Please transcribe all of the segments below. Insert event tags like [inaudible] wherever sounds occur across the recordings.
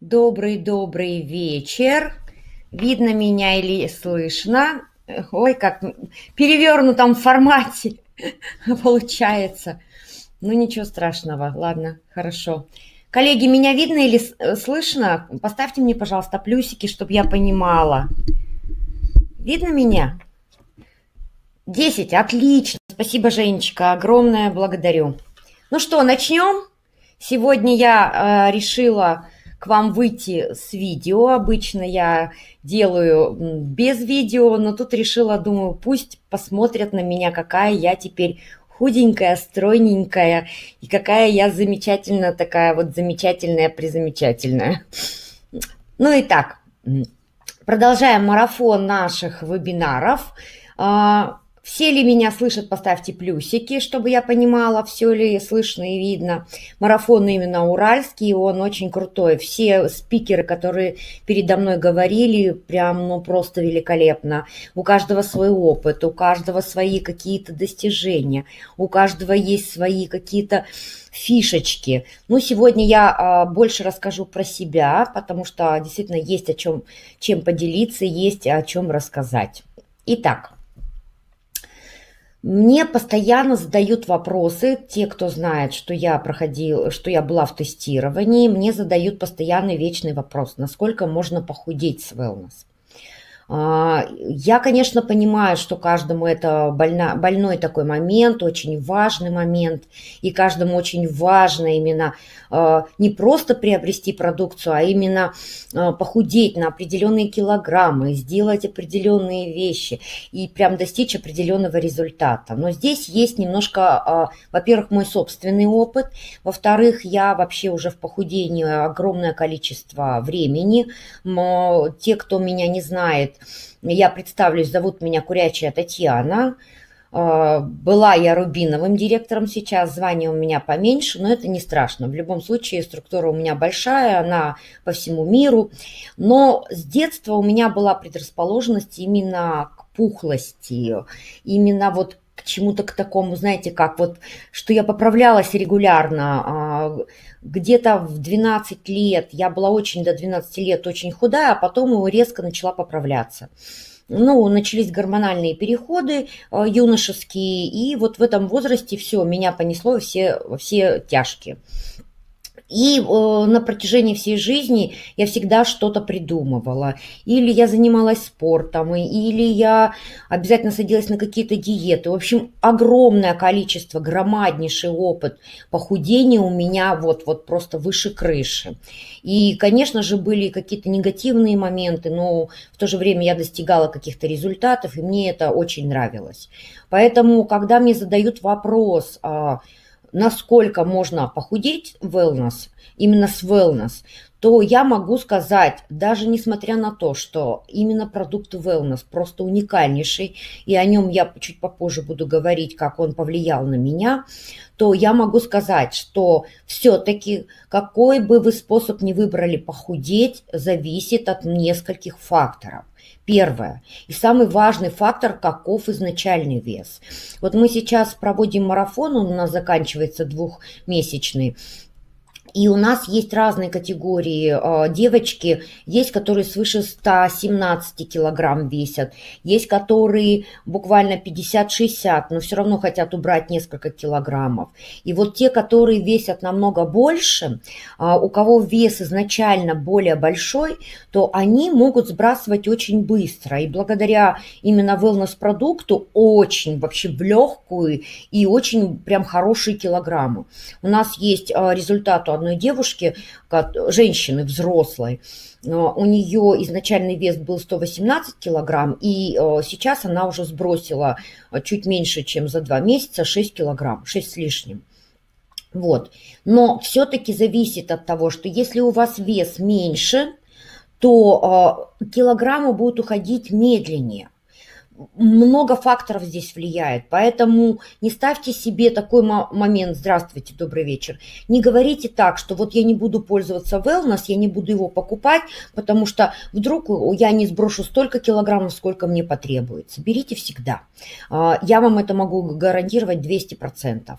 Добрый-добрый вечер. Видно меня или слышно? Ой, как перевернутом формате [laughs] получается. Ну, ничего страшного. Ладно, хорошо. Коллеги, меня видно или э, слышно? Поставьте мне, пожалуйста, плюсики, чтобы я понимала. Видно меня? Десять. Отлично. Спасибо, Женечка. Огромное благодарю. Ну что, начнем? Сегодня я э, решила к вам выйти с видео. Обычно я делаю без видео, но тут решила, думаю, пусть посмотрят на меня, какая я теперь худенькая, стройненькая, и какая я замечательная, такая вот замечательная, призамечательная. Ну и так, продолжаем марафон наших вебинаров. Все ли меня слышат, поставьте плюсики, чтобы я понимала, все ли слышно и видно. Марафон именно уральский, он очень крутой. Все спикеры, которые передо мной говорили, прям, ну, просто великолепно. У каждого свой опыт, у каждого свои какие-то достижения, у каждого есть свои какие-то фишечки. Ну, сегодня я а, больше расскажу про себя, потому что действительно есть о чем, чем поделиться, есть о чем рассказать. Итак, мне постоянно задают вопросы, те, кто знает, что я проходил, что я была в тестировании, мне задают постоянный вечный вопрос, насколько можно похудеть с wellness. А, я, конечно, понимаю, что каждому это больно, больной такой момент, очень важный момент, и каждому очень важно именно а, не просто приобрести продукцию, а именно а, похудеть на определенные килограммы, сделать определенные вещи и прям достичь определенного результата. Но здесь есть немножко, во-первых, мой собственный опыт, во-вторых, я вообще уже в похудении огромное количество времени. Те, кто меня не знает, я представлюсь, зовут меня Курячая Татьяна. А, была я рубиновым директором сейчас, звание у меня поменьше, но это не страшно. В любом случае структура у меня большая, она по всему миру. Но с детства у меня была предрасположенность именно к пухлости, именно вот к чему-то к такому, знаете, как вот, что я поправлялась регулярно. Где-то в 12 лет, я была очень до 12 лет очень худая, а потом резко начала поправляться. Ну, начались гормональные переходы а, юношеские, и вот в этом возрасте все, меня понесло все, все тяжкие. И э, на протяжении всей жизни я всегда что-то придумывала. Или я занималась спортом, или я обязательно садилась на какие-то диеты. В общем, огромное количество, громаднейший опыт похудения у меня вот, вот просто выше крыши. И, конечно же, были какие-то негативные моменты, но в то же время я достигала каких-то результатов, и мне это очень нравилось. Поэтому, когда мне задают вопрос, а, насколько можно похудеть wellness, именно с wellness, то я могу сказать, даже несмотря на то, что именно продукт wellness просто уникальнейший, и о нем я чуть попозже буду говорить, как он повлиял на меня, то я могу сказать, что все-таки какой бы вы способ ни выбрали похудеть, зависит от нескольких факторов. Первое. И самый важный фактор, каков изначальный вес. Вот мы сейчас проводим марафон, он у нас заканчивается двухмесячный. И у нас есть разные категории а, девочки. Есть, которые свыше 117 килограмм весят. Есть, которые буквально 50-60, но все равно хотят убрать несколько килограммов. И вот те, которые весят намного больше, а, у кого вес изначально более большой, то они могут сбрасывать очень быстро. И благодаря именно wellness-продукту очень вообще в легкую и очень прям хорошие килограммы. У нас есть а, результат у одной девушки, женщины взрослой, у нее изначальный вес был 118 килограмм, и э, сейчас она уже сбросила чуть меньше, чем за два месяца, 6 килограмм, 6 с лишним. Вот. Но все-таки зависит от того, что если у вас вес меньше, то э, килограммы будут уходить медленнее. Много факторов здесь влияет, поэтому не ставьте себе такой момент, здравствуйте, добрый вечер, не говорите так, что вот я не буду пользоваться wellness, я не буду его покупать, потому что вдруг я не сброшу столько килограммов, сколько мне потребуется. Берите всегда. А, я вам это могу гарантировать 200%.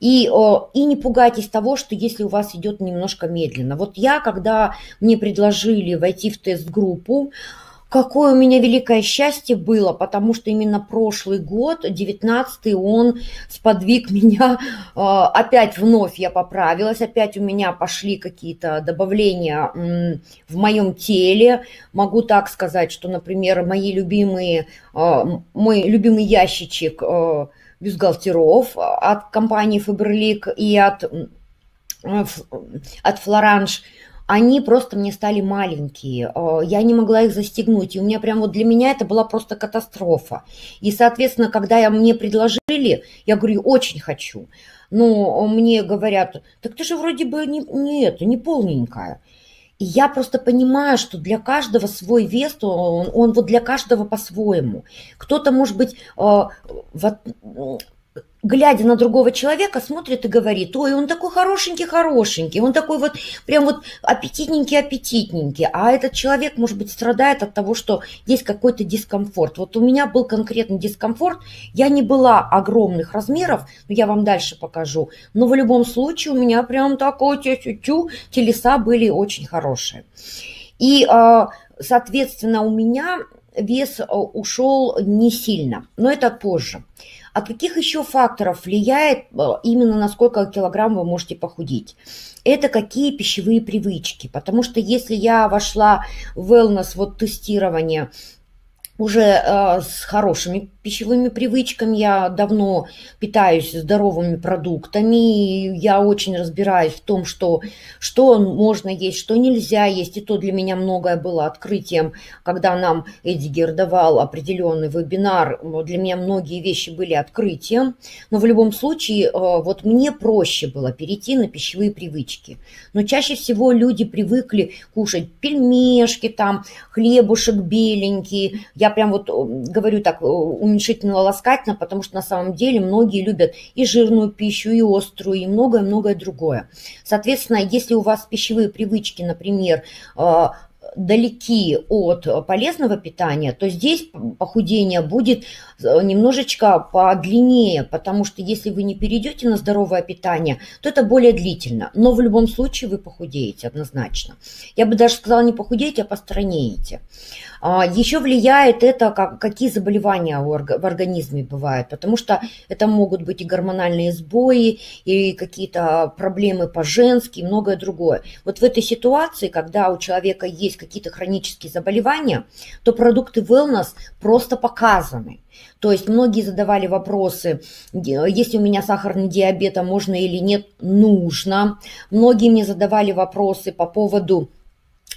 И, и не пугайтесь того, что если у вас идет немножко медленно. Вот я, когда мне предложили войти в тест-группу, Какое у меня великое счастье было, потому что именно прошлый год, 19-й, он сподвиг [laughs] меня, а, опять вновь я поправилась, опять у меня пошли какие-то добавления в моем теле. Могу так сказать, что, например, мои любимые, а, мой любимый ящичек а, бюстгальтеров от компании Faberlic и от, от Florange – они просто мне стали маленькие, э, я не могла их застегнуть, и у меня прям вот для меня это была просто катастрофа. И, соответственно, когда я, мне предложили, я говорю, очень хочу, но мне говорят, так ты же вроде бы не, не это, не полненькая. И я просто понимаю, что для каждого свой вес, он, он вот для каждого по-своему. Кто-то, может быть, э, вот, глядя на другого человека, смотрит и говорит, ой, он такой хорошенький-хорошенький, он такой вот прям вот аппетитненький-аппетитненький, а этот человек, может быть, страдает от того, что есть какой-то дискомфорт. Вот у меня был конкретный дискомфорт, я не была огромных размеров, но я вам дальше покажу, но в любом случае у меня прям такой тю-тю-тю, телеса были очень хорошие. И, а, соответственно, у меня вес а, ушел не сильно, но это позже. А каких еще факторов влияет э, именно на сколько килограмм вы можете похудеть? Это какие пищевые привычки. Потому что если я вошла в wellness, вот тестирование, уже э, с хорошими пищевыми привычками. Я давно питаюсь здоровыми продуктами. Я очень разбираюсь в том, что, что можно есть, что нельзя есть. И то для меня многое было открытием, когда нам Эдигер давал определенный вебинар. Для меня многие вещи были открытием. Но в любом случае, э, вот мне проще было перейти на пищевые привычки. Но чаще всего люди привыкли кушать пельмешки, там, хлебушек беленький. Я прям вот говорю так, уменьшительно-ласкательно, потому что на самом деле многие любят и жирную пищу, и острую, и многое-многое другое. Соответственно, если у вас пищевые привычки, например, а, далеки от полезного питания, то здесь похудение будет э, немножечко подлиннее, потому что если вы не перейдете на здоровое питание, то это более длительно. Но в любом случае вы похудеете однозначно. Я бы даже сказала, не похудеете, а постранеете. А, Еще влияет это, как, какие заболевания в организме бывают, потому что это могут быть и гормональные сбои, и какие-то проблемы по-женски, и многое другое. Вот в этой ситуации, когда у человека есть какие-то хронические заболевания, то продукты wellness просто показаны. То есть многие задавали вопросы, если у меня сахарный диабет, а можно или нет, нужно. Многие мне задавали вопросы по поводу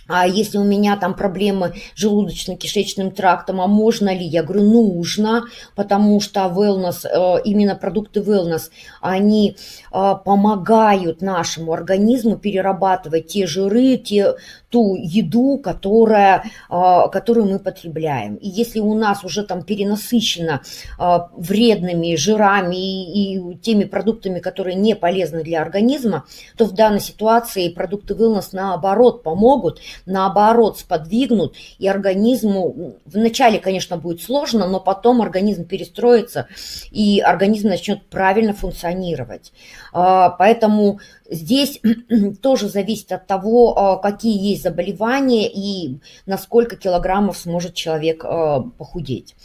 а если у меня там проблемы с желудочно-кишечным трактом, а можно ли? Я говорю, нужно, потому что wellness, э, именно продукты wellness, они э, помогают нашему организму перерабатывать те жиры, те, ту еду, которая, а, которую мы потребляем. И если у нас уже там перенасыщено а, вредными жирами и, и теми продуктами, которые не полезны для организма, то в данной ситуации продукты wellness наоборот помогут, наоборот сподвигнут, и организму вначале, конечно, будет сложно, но потом организм перестроится, и организм начнет правильно функционировать. А, поэтому здесь [clears throat] тоже зависит от того, а, какие есть заболевания и на сколько килограммов сможет человек а, похудеть.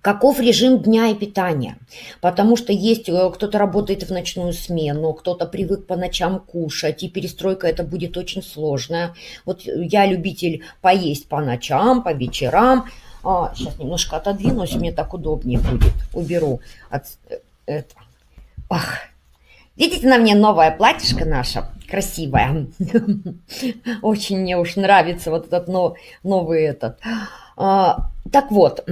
Каков режим дня и питания? Потому что есть э, кто-то работает в ночную смену, кто-то привык по ночам кушать, и перестройка это будет очень сложная. Вот я любитель поесть по ночам, по вечерам. А, сейчас немножко отодвинусь, мне так удобнее будет. Уберу от э, это. Ах, Видите на мне новое платьишко наше, красивое. [laughs] Очень мне уж нравится вот этот новый этот. Так вот,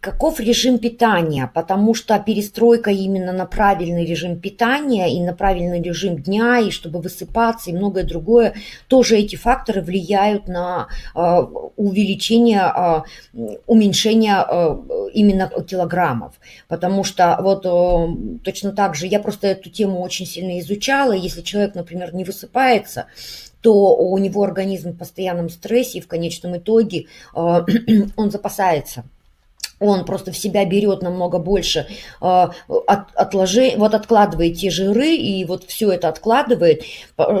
каков режим питания? Потому что перестройка именно на правильный режим питания и на правильный режим дня, и чтобы высыпаться, и многое другое, тоже эти факторы влияют на а, увеличение, а, уменьшение а, именно килограммов. Потому что вот точно так же, я просто эту тему очень сильно изучала, если человек, например, не высыпается, то у него организм в постоянном стрессе, и в конечном итоге э, [clears throat] он запасается он просто в себя берет намного больше, э, от, отложи, вот откладывает те жиры и вот все это откладывает,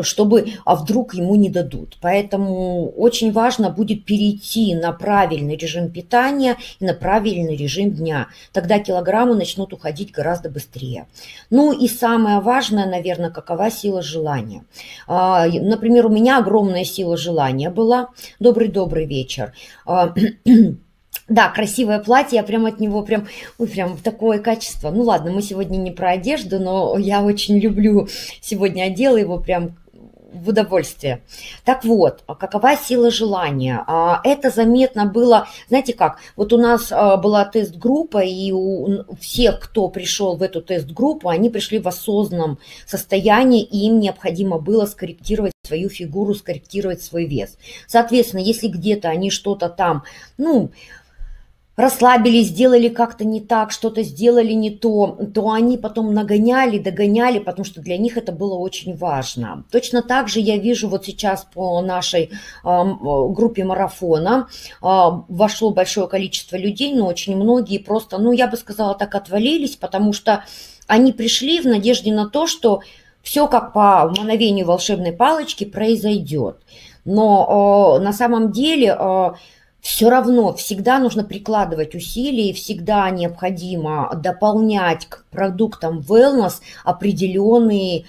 чтобы, а вдруг ему не дадут. Поэтому очень важно будет перейти на правильный режим питания и на правильный режим дня. Тогда килограммы начнут уходить гораздо быстрее. Ну и самое важное, наверное, какова сила желания. А, например, у меня огромная сила желания была. Добрый-добрый вечер. [clears throat] Да, красивое платье, я прям от него прям, ой, прям такое качество. Ну ладно, мы сегодня не про одежду, но я очень люблю сегодня одела его прям в удовольствие. Так вот, а какова сила желания? А, это заметно было, знаете как, вот у нас а, была тест-группа, и у всех, кто пришел в эту тест-группу, они пришли в осознанном состоянии, и им необходимо было скорректировать свою фигуру, скорректировать свой вес. Соответственно, если где-то они что-то там, ну, расслабились, сделали как-то не так, что-то сделали не то, то они потом нагоняли, догоняли, потому что для них это было очень важно. Точно так же я вижу вот сейчас по нашей э, группе марафона э, вошло большое количество людей, но очень многие просто, ну я бы сказала так, отвалились, потому что они пришли в надежде на то, что все как по мановению волшебной палочки произойдет. Но э, на самом деле... Э, все равно всегда нужно прикладывать усилия и всегда необходимо дополнять к продуктам wellness определенные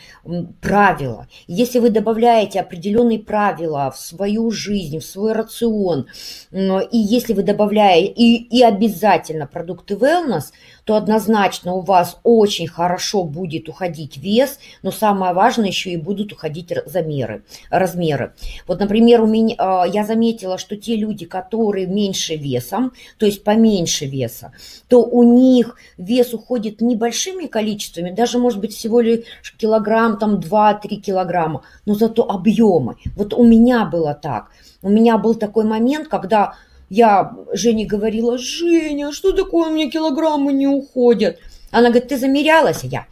правила. Если вы добавляете определенные правила в свою жизнь, в свой рацион, и если вы добавляете и, и обязательно продукты wellness, то однозначно у вас очень хорошо будет уходить вес, но самое важное еще и будут уходить замеры, размеры. Вот, например, у меня, а, я заметила, что те люди, которые меньше весом, то есть поменьше веса, то у них вес уходит небольшими количествами, даже может быть всего лишь килограмм, там 2-3 килограмма, но зато объемы. Вот у меня было так. У меня был такой момент, когда я Жене говорила, Женя, что такое, у меня килограммы не уходят? Она говорит, ты замерялась? Я,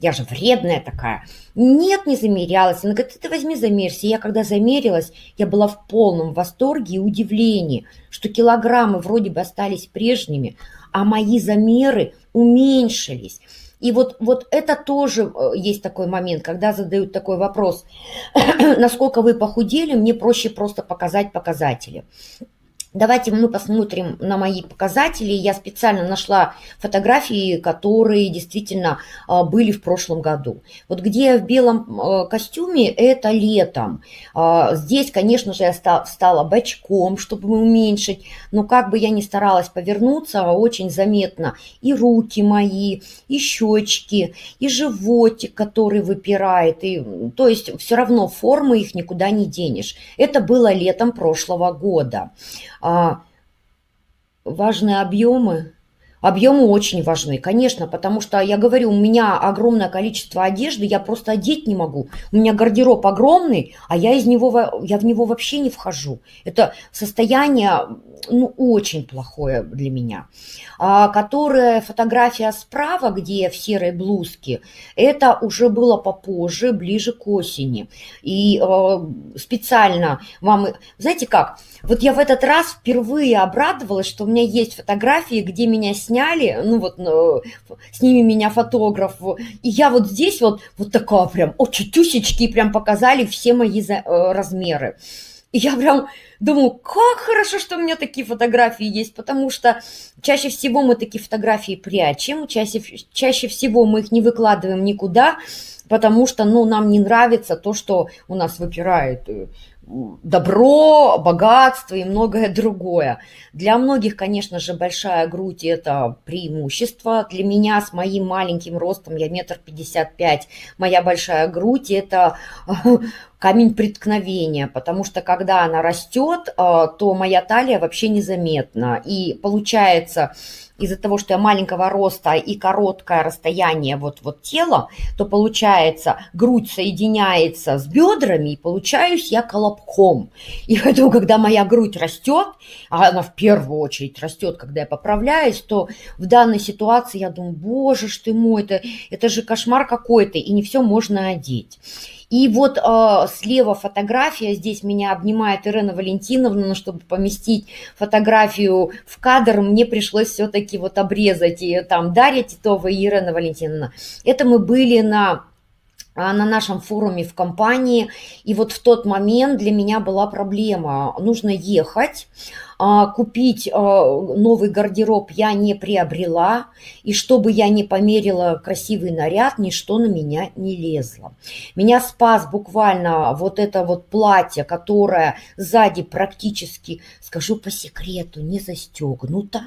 я же вредная такая. Нет, не замерялась. Она говорит, ты возьми замерься. Я когда замерилась, я была в полном восторге и удивлении, что килограммы вроде бы остались прежними, а мои замеры уменьшились. И вот, вот это тоже э, есть такой момент, когда задают такой вопрос, [coughs] насколько вы похудели, мне проще просто показать показатели. Давайте мы посмотрим на мои показатели. Я специально нашла фотографии, которые действительно а, были в прошлом году. Вот где я в белом а, костюме, это летом. А, здесь, конечно же, я стала бочком, чтобы уменьшить. Но как бы я ни старалась повернуться, очень заметно и руки мои, и щечки, и животик, который выпирает. И, то есть все равно формы их никуда не денешь. Это было летом прошлого года. А важные объемы, объемы очень важны, конечно, потому что, я говорю, у меня огромное количество одежды, я просто одеть не могу. У меня гардероб огромный, а я, из него, я в него вообще не вхожу. Это состояние ну, очень плохое для меня. А, которая фотография справа, где я в серой блузке, это уже было попозже, ближе к осени. И а, специально вам... Знаете как? Вот я в этот раз впервые обрадовалась, что у меня есть фотографии, где меня сняли, ну вот ну, с ними меня фотограф, и я вот здесь вот, вот такая прям, очень тюсечки прям показали все мои за, э, размеры. И я прям думаю, как хорошо, что у меня такие фотографии есть, потому что чаще всего мы такие фотографии прячем, чаще, чаще всего мы их не выкладываем никуда, потому что, ну, нам не нравится то, что у нас выпирает э, добро, богатство и многое другое. Для многих, конечно же, большая грудь – это преимущество. Для меня с моим маленьким ростом, я метр пятьдесят пять, моя большая грудь – это [laughs] камень преткновения, потому что когда она растет, э, то моя талия вообще незаметна. И получается, из-за того, что я маленького роста и короткое расстояние вот, вот тела, то получается грудь соединяется с бедрами, и получаюсь я колобком. И поэтому, когда моя грудь растет, а она в первую очередь растет, когда я поправляюсь, то в данной ситуации я думаю, боже ж ты мой, это, это же кошмар какой-то, и не все можно одеть. И вот э, слева фотография, здесь меня обнимает Ирена Валентиновна, но чтобы поместить фотографию в кадр, мне пришлось все-таки вот обрезать ее там Дарья Титова и Ирена Валентиновна. Это мы были на на нашем форуме в компании. И вот в тот момент для меня была проблема. Нужно ехать, а, купить а, новый гардероб я не приобрела. И чтобы я не померила красивый наряд, ничто на меня не лезло. Меня спас буквально вот это вот платье, которое сзади практически, скажу по секрету, не застегнуто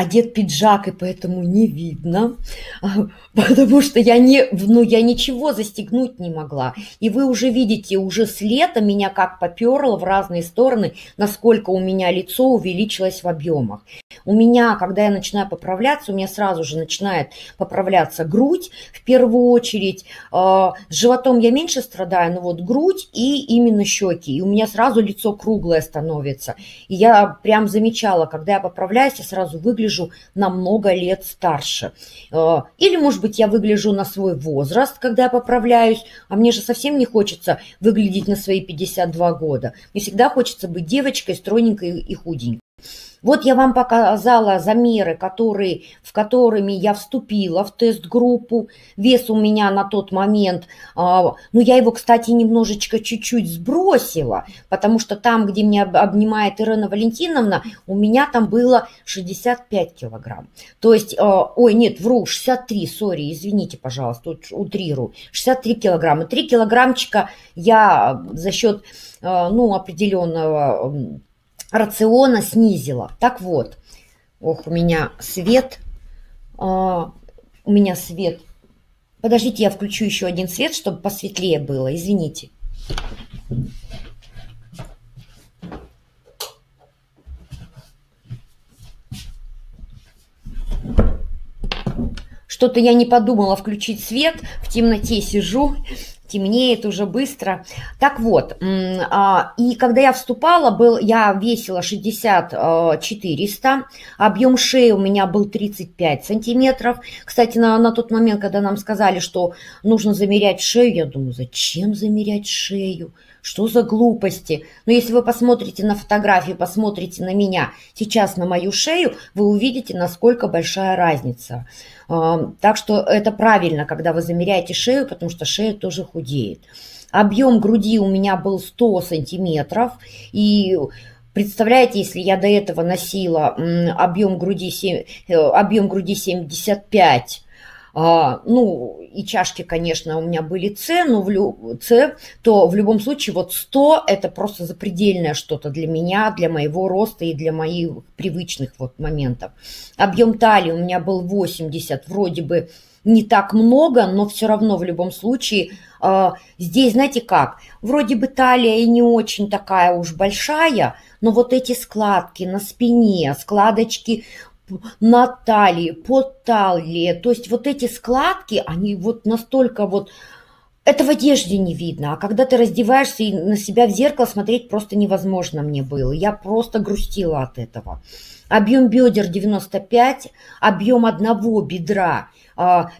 одет пиджак, и поэтому не видно, [laughs] потому что я, не, ну, я ничего застегнуть не могла. И вы уже видите, уже с лета меня как поперло в разные стороны, насколько у меня лицо увеличилось в объемах. У меня, когда я начинаю поправляться, у меня сразу же начинает поправляться грудь в первую очередь. А, с животом я меньше страдаю, но вот грудь и именно щеки. И у меня сразу лицо круглое становится. И я прям замечала, когда я поправляюсь, я сразу выгляжу выгляжу на много лет старше. Э, или, может быть, я выгляжу на свой возраст, когда я поправляюсь, а мне же совсем не хочется выглядеть на свои 52 года. Мне всегда хочется быть девочкой, стройненькой и худенькой. Вот я вам показала замеры, которые, в которыми я вступила в тест-группу. Вес у меня на тот момент, а, ну я его, кстати, немножечко чуть-чуть сбросила, потому что там, где меня обнимает Ирена Валентиновна, у меня там было 65 килограмм. То есть, а, ой, нет, вру, 63, сори, извините, пожалуйста, утрирую. 63 килограмма. 3 килограммчика я за счет, а, ну, определенного рациона снизила. Так вот, ох, у меня свет, а, у меня свет. Подождите, я включу еще один свет, чтобы посветлее было, извините. Что-то я не подумала включить свет, в темноте сижу темнеет уже быстро. Так вот, а, и когда я вступала, был, я весила 60 400, объем шеи у меня был 35 сантиметров. Кстати, на, на тот момент, когда нам сказали, что нужно замерять шею, я думаю, зачем замерять шею? Что за глупости? Но если вы посмотрите на фотографию, посмотрите на меня, сейчас на мою шею, вы увидите, насколько большая разница. Так что это правильно, когда вы замеряете шею, потому что шея тоже худеет. Объем груди у меня был 100 сантиметров, и Представляете, если я до этого носила объем груди, 7, э, объем груди 75 а, ну, и чашки, конечно, у меня были С, но в, лю... С, то в любом случае вот 100 – это просто запредельное что-то для меня, для моего роста и для моих привычных вот моментов. Объем талии у меня был 80, вроде бы не так много, но все равно в любом случае э, здесь, знаете как, вроде бы талия и не очень такая уж большая, но вот эти складки на спине, складочки на талии, под талии. То есть вот эти складки, они вот настолько вот... Это в одежде не видно, а когда ты раздеваешься и на себя в зеркало смотреть просто невозможно мне было. Я просто грустила от этого. Объем бедер 95, объем одного бедра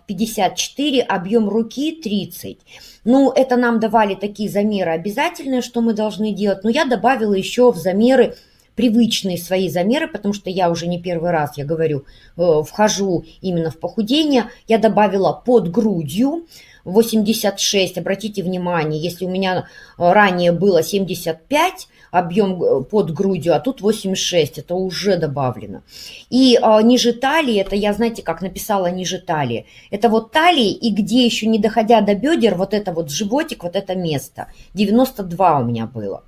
54, а, объем руки 30. Ну, это нам давали такие замеры обязательные, что мы должны делать. Но я добавила еще в замеры привычные свои замеры, потому что я уже не первый раз, я говорю, э, вхожу именно в похудение. Я добавила под грудью 86, обратите внимание, если у меня ранее было 75, объем э, под грудью, а тут 86, это уже добавлено. И а, ниже талии, это я, знаете, как написала ниже талии, это вот талии, и где еще не доходя до бедер, вот это вот животик, вот это место, 92 у меня было.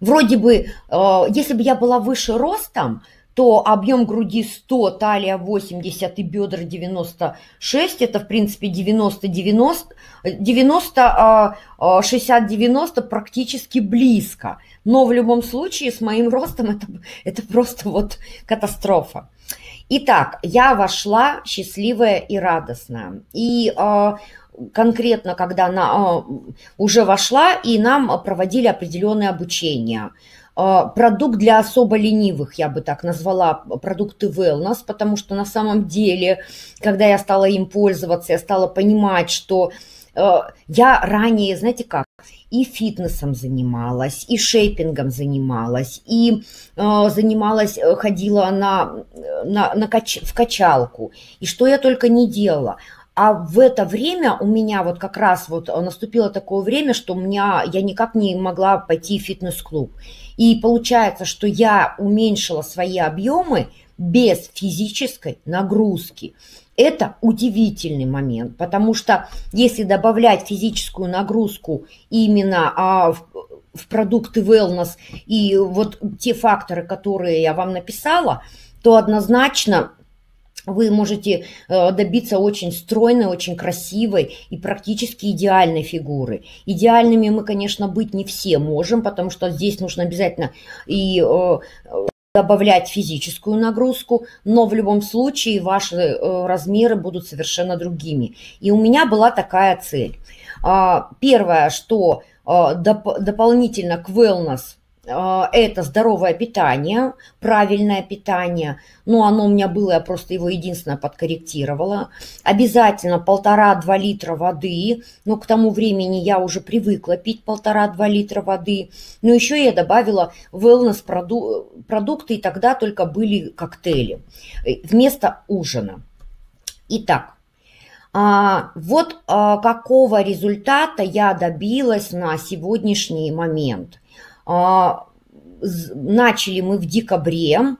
Вроде бы, э, если бы я была выше ростом, то объем груди 100, талия 80 и бедра 96, это в принципе 90-90, 90, 60-90 практически близко. Но в любом случае с моим ростом это, это просто вот катастрофа. Итак, я вошла счастливая и радостная. И э, конкретно, когда на, э, уже вошла, и нам проводили определенное обучение – а, продукт для особо ленивых, я бы так назвала, продукты wellness, потому что на самом деле, когда я стала им пользоваться, я стала понимать, что э, я ранее, знаете как, и фитнесом занималась, и шейпингом занималась, и э, занималась, ходила на, на, на кач, в качалку, и что я только не делала. А в это время у меня вот как раз вот наступило такое время, что у меня, я никак не могла пойти в фитнес-клуб. И получается, что я уменьшила свои объемы без физической нагрузки. Это удивительный момент, потому что если добавлять физическую нагрузку именно а, в, в продукты wellness и вот те факторы, которые я вам написала, то однозначно вы можете э, добиться очень стройной, очень красивой и практически идеальной фигуры. Идеальными мы, конечно, быть не все можем, потому что здесь нужно обязательно и э, добавлять физическую нагрузку, но в любом случае ваши э, размеры будут совершенно другими. И у меня была такая цель. А, первое, что дополнительно к wellness – это здоровое питание, правильное питание. Ну, оно у меня было, я просто его единственное подкорректировала. Обязательно полтора-два литра воды. Но к тому времени я уже привыкла пить полтора-два литра воды. Но еще я добавила wellness продукты, и тогда только были коктейли э, вместо ужина. Итак, а, вот а, какого результата я добилась на сегодняшний момент – начали мы в декабре.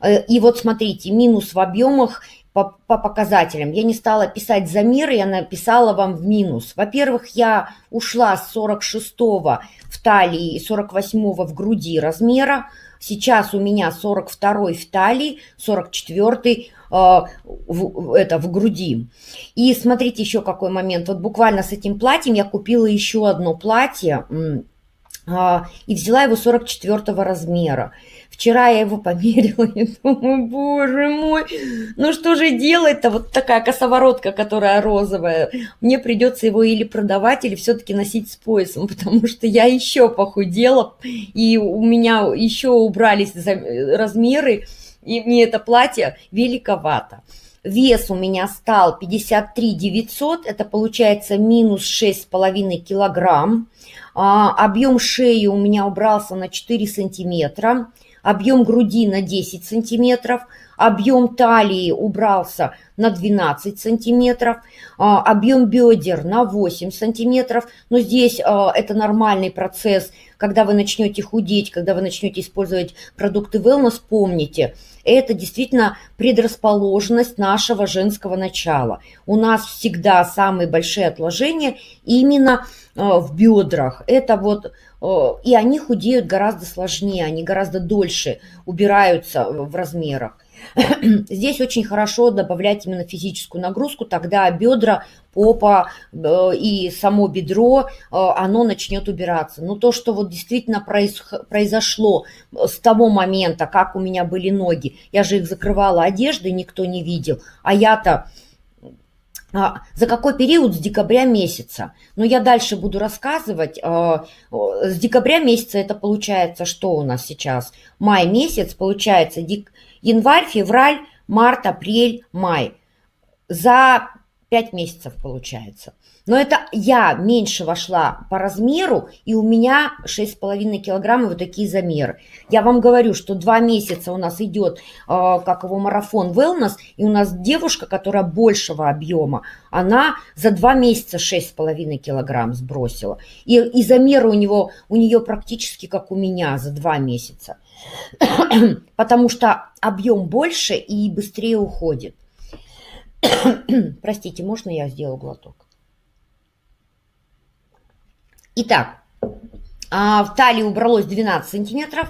Э, и вот смотрите, минус в объемах по, по показателям. Я не стала писать замеры, я написала вам в минус. Во-первых, я ушла с 46 в талии и 48 в груди размера. Сейчас у меня 42 в талии, 44 э, в, это, в груди. И смотрите еще какой момент. Вот буквально с этим платьем я купила еще одно платье а, и взяла его 44 размера. Вчера я его [laughs] померила и думаю, боже мой, ну что же делать-то? Вот такая косоворотка, которая розовая. Мне придется его или продавать, или все-таки носить с поясом, [laughs] потому что я еще похудела, и у меня еще убрались размеры, и мне это платье великовато. Вес у меня стал 53 900, это получается минус 6,5 килограмм. А, объем шеи у меня убрался на 4 сантиметра, объем груди на 10 сантиметров, объем талии убрался на 12 сантиметров, а, объем бедер на 8 сантиметров. Но здесь а, это нормальный процесс, когда вы начнете худеть, когда вы начнете использовать продукты wellness, помните, это действительно предрасположенность нашего женского начала. У нас всегда самые большие отложения именно Э, в бедрах. Это вот, э, и они худеют гораздо сложнее, они гораздо дольше убираются в размерах. [clears throat] Здесь очень хорошо добавлять именно физическую нагрузку, тогда бедра, попа э, и само бедро, оно начнет убираться. Но то, что вот действительно произошло с того момента, как у меня были ноги, я же их закрывала одеждой, никто не видел, а я-то а, за какой период с декабря месяца. Но я дальше буду рассказывать. С декабря месяца это получается, что у нас сейчас? Май месяц, получается январь, февраль, март, апрель, май. За 5 месяцев получается. Но это я меньше вошла по размеру, и у меня 6,5 килограмма вот такие замеры. Я вам говорю, что два месяца у нас идет, э, как его, марафон wellness, и у нас девушка, которая большего объема, она за два месяца 6,5 килограмм сбросила. И, и замеры у, него, у нее практически как у меня за два месяца. [coughs] Потому что объем больше и быстрее уходит. [coughs] Простите, можно я сделаю глоток? Итак, а, в талии убралось 12 сантиметров,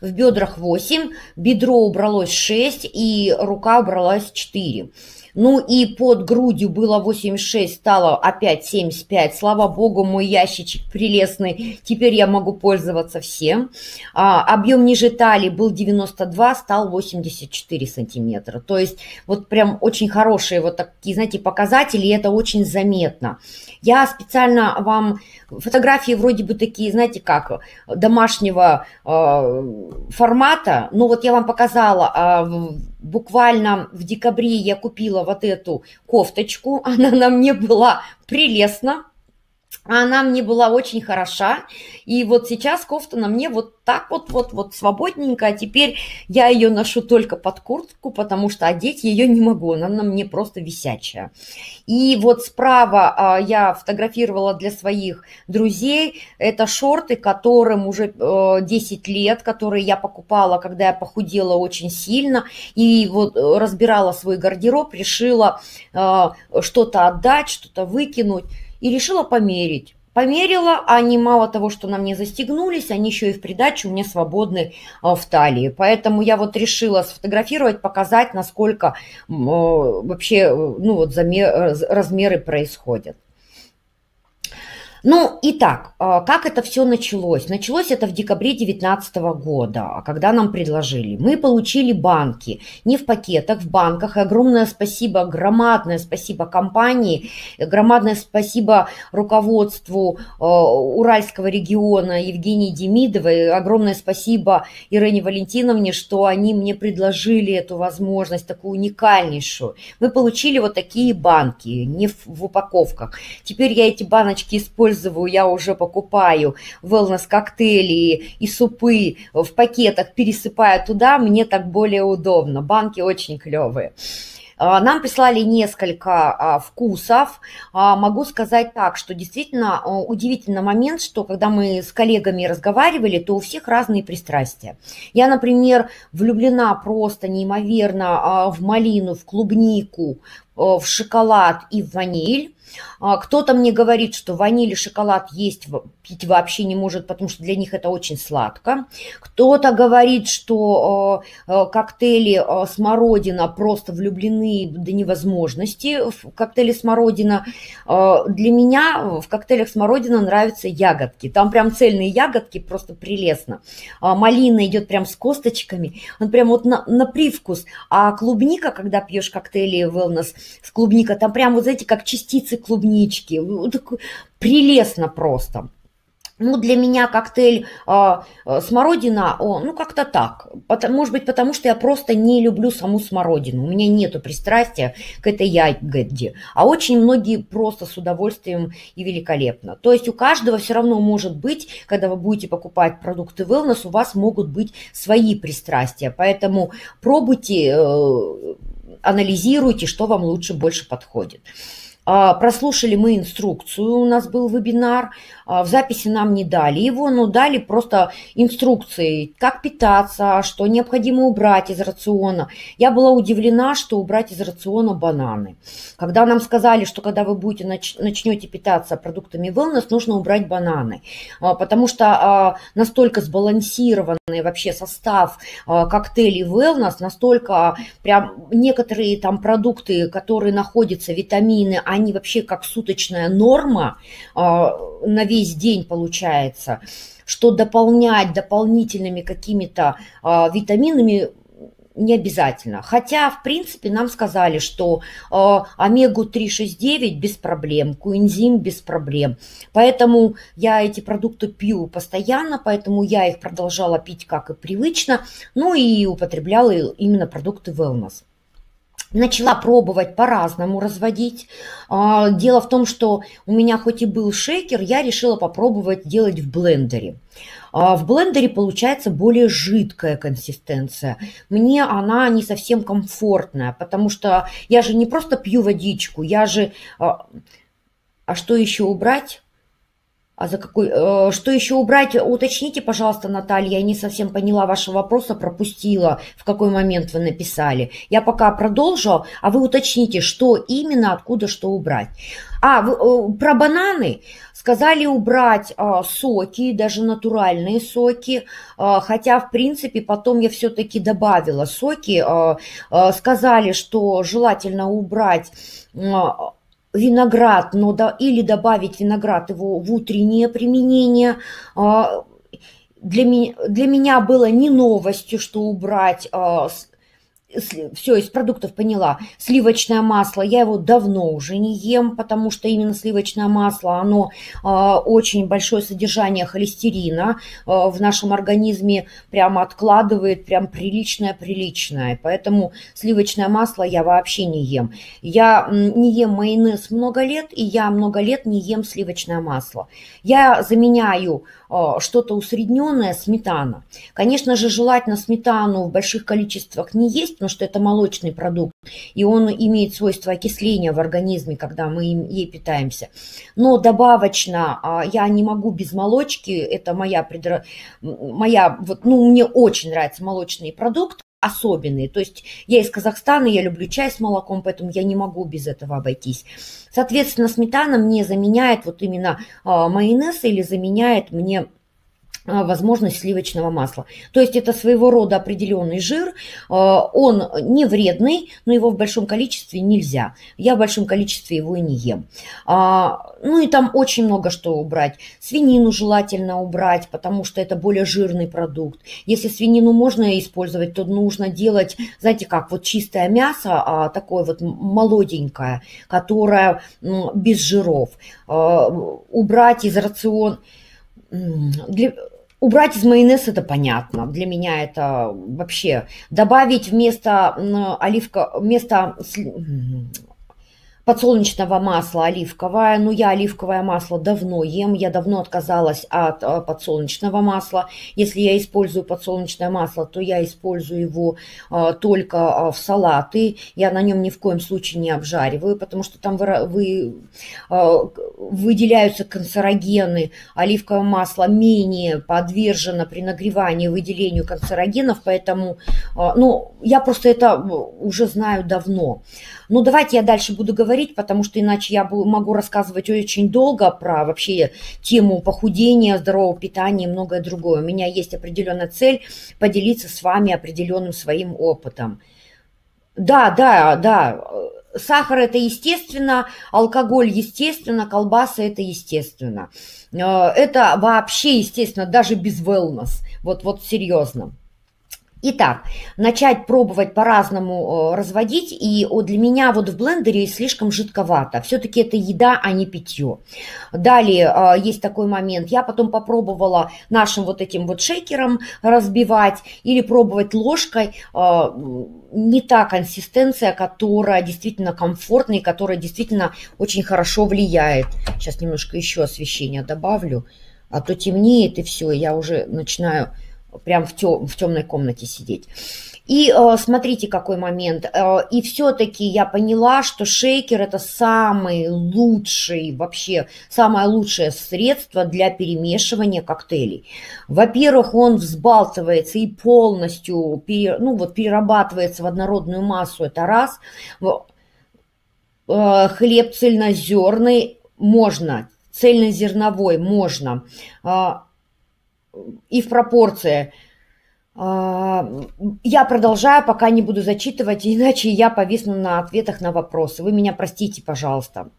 в бедрах 8, бедро убралось 6 и рука убралась 4. Ну и под грудью было 86, стало опять 75. Слава богу, мой ящичек прелестный. Теперь я могу пользоваться всем. А, объем ниже талии был 92, стал 84 сантиметра. То есть вот прям очень хорошие вот такие, знаете, показатели, и это очень заметно. Я специально вам фотографии вроде бы такие, знаете, как домашнего э, формата. Ну вот я вам показала, э, буквально в декабре я купила вот эту кофточку. [laughs] Она на мне была прелестна. Она мне была очень хороша. И вот сейчас кофта на мне вот так вот, вот, вот свободненько. А теперь я ее ношу только под куртку, потому что одеть ее не могу. Она на мне просто висячая. И вот справа а, я фотографировала для своих друзей. Это шорты, которым уже э, 10 лет, которые я покупала, когда я похудела очень сильно. И вот э, разбирала свой гардероб, решила а, что-то отдать, что-то выкинуть и решила померить. Померила, они мало того, что на мне застегнулись, они еще и в придачу мне свободны а, в талии. Поэтому я вот решила сфотографировать, показать, насколько вообще ну, вот, размеры происходят. Ну, итак, а, как это все началось? Началось это в декабре 2019 года, когда нам предложили. Мы получили банки, не в пакетах, в банках. И огромное спасибо, громадное спасибо компании, громадное спасибо руководству а, Уральского региона Евгении Демидовой, огромное спасибо Ирене Валентиновне, что они мне предложили эту возможность, такую уникальнейшую. Мы получили вот такие банки, не в упаковках. Теперь я эти баночки использую использую, я уже покупаю wellness-коктейли и супы в пакетах, пересыпаю туда, мне так более удобно. Банки очень клевые. А, нам прислали несколько а, вкусов. А, могу сказать так, что действительно удивительный момент, что когда мы с коллегами разговаривали, то у всех разные пристрастия. Я, например, влюблена просто неимоверно в малину, в клубнику, в шоколад и в ваниль. А, кто-то мне говорит, что ваниль и шоколад есть, пить вообще не может, потому что для них это очень сладко. Кто-то говорит, что э, э, коктейли э, смородина просто влюблены до невозможности в коктейле смородина. Для меня в коктейлях смородина нравятся ягодки. Там прям цельные ягодки, просто прелестно. А, малина идет прям с косточками, он прям вот на, на привкус. А клубника, когда пьешь коктейли wellness с клубникой, там прям вот знаете, как частицы клубнички. Прелестно просто. Ну, для меня коктейль э, смородина, о, ну, как-то так. Потому, может быть, потому что я просто не люблю саму смородину. У меня нету пристрастия к этой ягоде. А очень многие просто с удовольствием и великолепно. То есть у каждого все равно может быть, когда вы будете покупать продукты wellness, у вас могут быть свои пристрастия. Поэтому пробуйте, э, анализируйте, что вам лучше больше подходит. А, прослушали мы инструкцию, у нас был вебинар, а, в записи нам не дали его, но дали просто инструкции, как питаться, что необходимо убрать из рациона. Я была удивлена, что убрать из рациона бананы. Когда нам сказали, что когда вы будете нач начнете питаться продуктами wellness, нужно убрать бананы, а, потому что настолько сбалансированный вообще состав коктейлей wellness, настолько прям некоторые там продукты, которые находятся, витамины, они вообще как суточная норма э, на весь день получается, что дополнять дополнительными какими-то э, витаминами не обязательно. Хотя, в принципе, нам сказали, что э, омегу-369 без проблем, куинзим без проблем. Поэтому я эти продукты пью постоянно, поэтому я их продолжала пить как и привычно, ну и употребляла именно продукты wellness. Начала пробовать по-разному разводить. А, дело в том, что у меня хоть и был шейкер, я решила попробовать делать в блендере. А, в блендере получается более жидкая консистенция. Мне она не совсем комфортная, потому что я же не просто пью водичку, я же... А, а что еще убрать? А за какой... Э, что еще убрать? Уточните, пожалуйста, Наталья, я не совсем поняла вашего вопроса, пропустила, в какой момент вы написали. Я пока продолжу, а вы уточните, что именно, откуда что убрать. А, вы, э, про бананы сказали убрать а, соки, даже натуральные соки, а, хотя, в принципе, потом я все-таки добавила соки. А, а, сказали, что желательно убрать... А, виноград, но да, или добавить виноград его в утреннее применение. А, для меня, для меня было не новостью, что убрать а, все из продуктов поняла. Сливочное масло, я его давно уже не ем, потому что именно сливочное масло, оно э, очень большое содержание холестерина э, в нашем организме прямо откладывает, прям приличное-приличное. Поэтому сливочное масло я вообще не ем. Я не ем майонез много лет, и я много лет не ем сливочное масло. Я заменяю э, что-то усредненное сметана. Конечно же, желательно сметану в больших количествах не есть, потому что это молочный продукт, и он имеет свойство окисления в организме, когда мы им, ей питаемся. Но добавочно а, я не могу без молочки, это моя, предра... моя вот, ну, мне очень нравится молочный продукт, особенные. То есть я из Казахстана, я люблю чай с молоком, поэтому я не могу без этого обойтись. Соответственно, сметана мне заменяет вот именно а, майонез или заменяет мне возможность сливочного масла. То есть это своего рода определенный жир, а, он не вредный, но его в большом количестве нельзя. Я в большом количестве его и не ем. А, ну и там очень много что убрать. Свинину желательно убрать, потому что это более жирный продукт. Если свинину можно использовать, то нужно делать, знаете как, вот чистое мясо, такое вот молоденькое, которое без жиров. Убрать из рациона для, убрать из майонез это понятно. Для меня это вообще добавить вместо оливка, вместо подсолнечного масла оливковое. Ну, я оливковое масло давно ем, я давно отказалась от э, подсолнечного масла. Если я использую подсолнечное масло, то я использую его а, только а, в салаты. Я на нем ни в коем случае не обжариваю, потому что там вы, вы, выделяются канцерогены. Оливковое масло менее подвержено при нагревании выделению канцерогенов, поэтому, ну, я просто это уже знаю давно. Ну, давайте я дальше буду говорить, потому что иначе я могу рассказывать очень долго про вообще тему похудения, здорового питания и многое другое. У меня есть определенная цель поделиться с вами определенным своим опытом. Да, да, да. Сахар это естественно, алкоголь естественно, колбаса это естественно. Э, это вообще естественно, даже без wellness. Вот, вот серьезно. Итак, начать пробовать по-разному э, разводить, и для меня вот в блендере слишком жидковато. Все-таки это еда, а не питье. Далее э, есть такой момент, я потом попробовала нашим вот этим вот шейкером разбивать или пробовать ложкой. Э, не та консистенция, которая действительно комфортная и которая действительно очень хорошо влияет. Сейчас немножко еще освещения добавлю, а то темнеет и все, я уже начинаю прям в, тем, в темной комнате сидеть. И э, смотрите, какой момент. Э, и все-таки я поняла, что шейкер это самый лучший, вообще самое лучшее средство для перемешивания коктейлей. Во-первых, он взбалтывается и полностью пере, ну, вот, перерабатывается в однородную массу, это раз. Э, хлеб цельнозерный можно, цельнозерновой можно. Э, и в пропорции. А, я продолжаю, пока не буду зачитывать, иначе я повисну на ответах на вопросы. Вы меня простите, пожалуйста.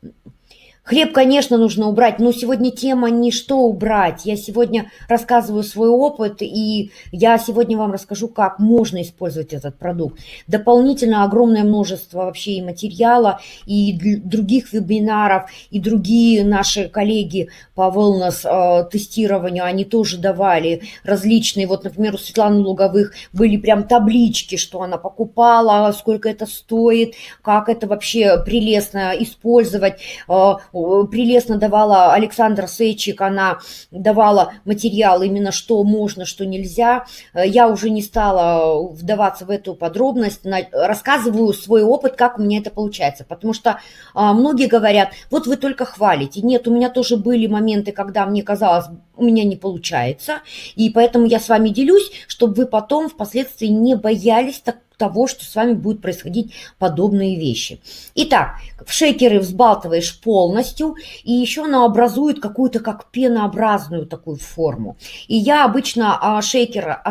Хлеб, конечно, нужно убрать, но сегодня тема не что убрать. Я сегодня рассказываю свой опыт, и я сегодня вам расскажу, как можно использовать этот продукт. Дополнительно огромное множество вообще и материала, и других вебинаров, и другие наши коллеги по wellness э, они тоже давали различные. Вот, например, у Светланы Луговых были прям таблички, что она покупала, сколько это стоит, как это вообще прелестно использовать э, прелестно давала Александра Сейчик, она давала материал именно что можно, что нельзя. Э, я уже не стала вдаваться в эту подробность, рассказываю свой опыт, как у меня это получается, потому что а, многие говорят, вот вы только хвалите. Нет, у меня тоже были моменты, когда мне казалось, у меня не получается, и поэтому я с вами делюсь, чтобы вы потом впоследствии не боялись так того, что с вами будут происходить подобные вещи. Итак, в шейкеры взбалтываешь полностью, и еще она образует какую-то как пенообразную такую форму. И я обычно а, шейкер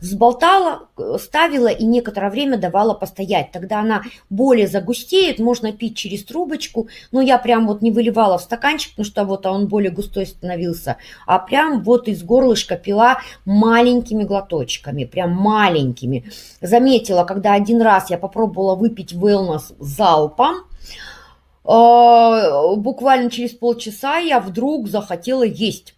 взболтала, ставила и некоторое время давала постоять. Тогда она более загустеет, можно пить через трубочку, но я прям вот не выливала в стаканчик, потому что вот он более густой становился, а прям вот из горлышка пила маленькими глоточками, прям маленькими. Заметила, когда один раз я попробовала выпить wellness залпом, а, буквально через полчаса я вдруг захотела есть.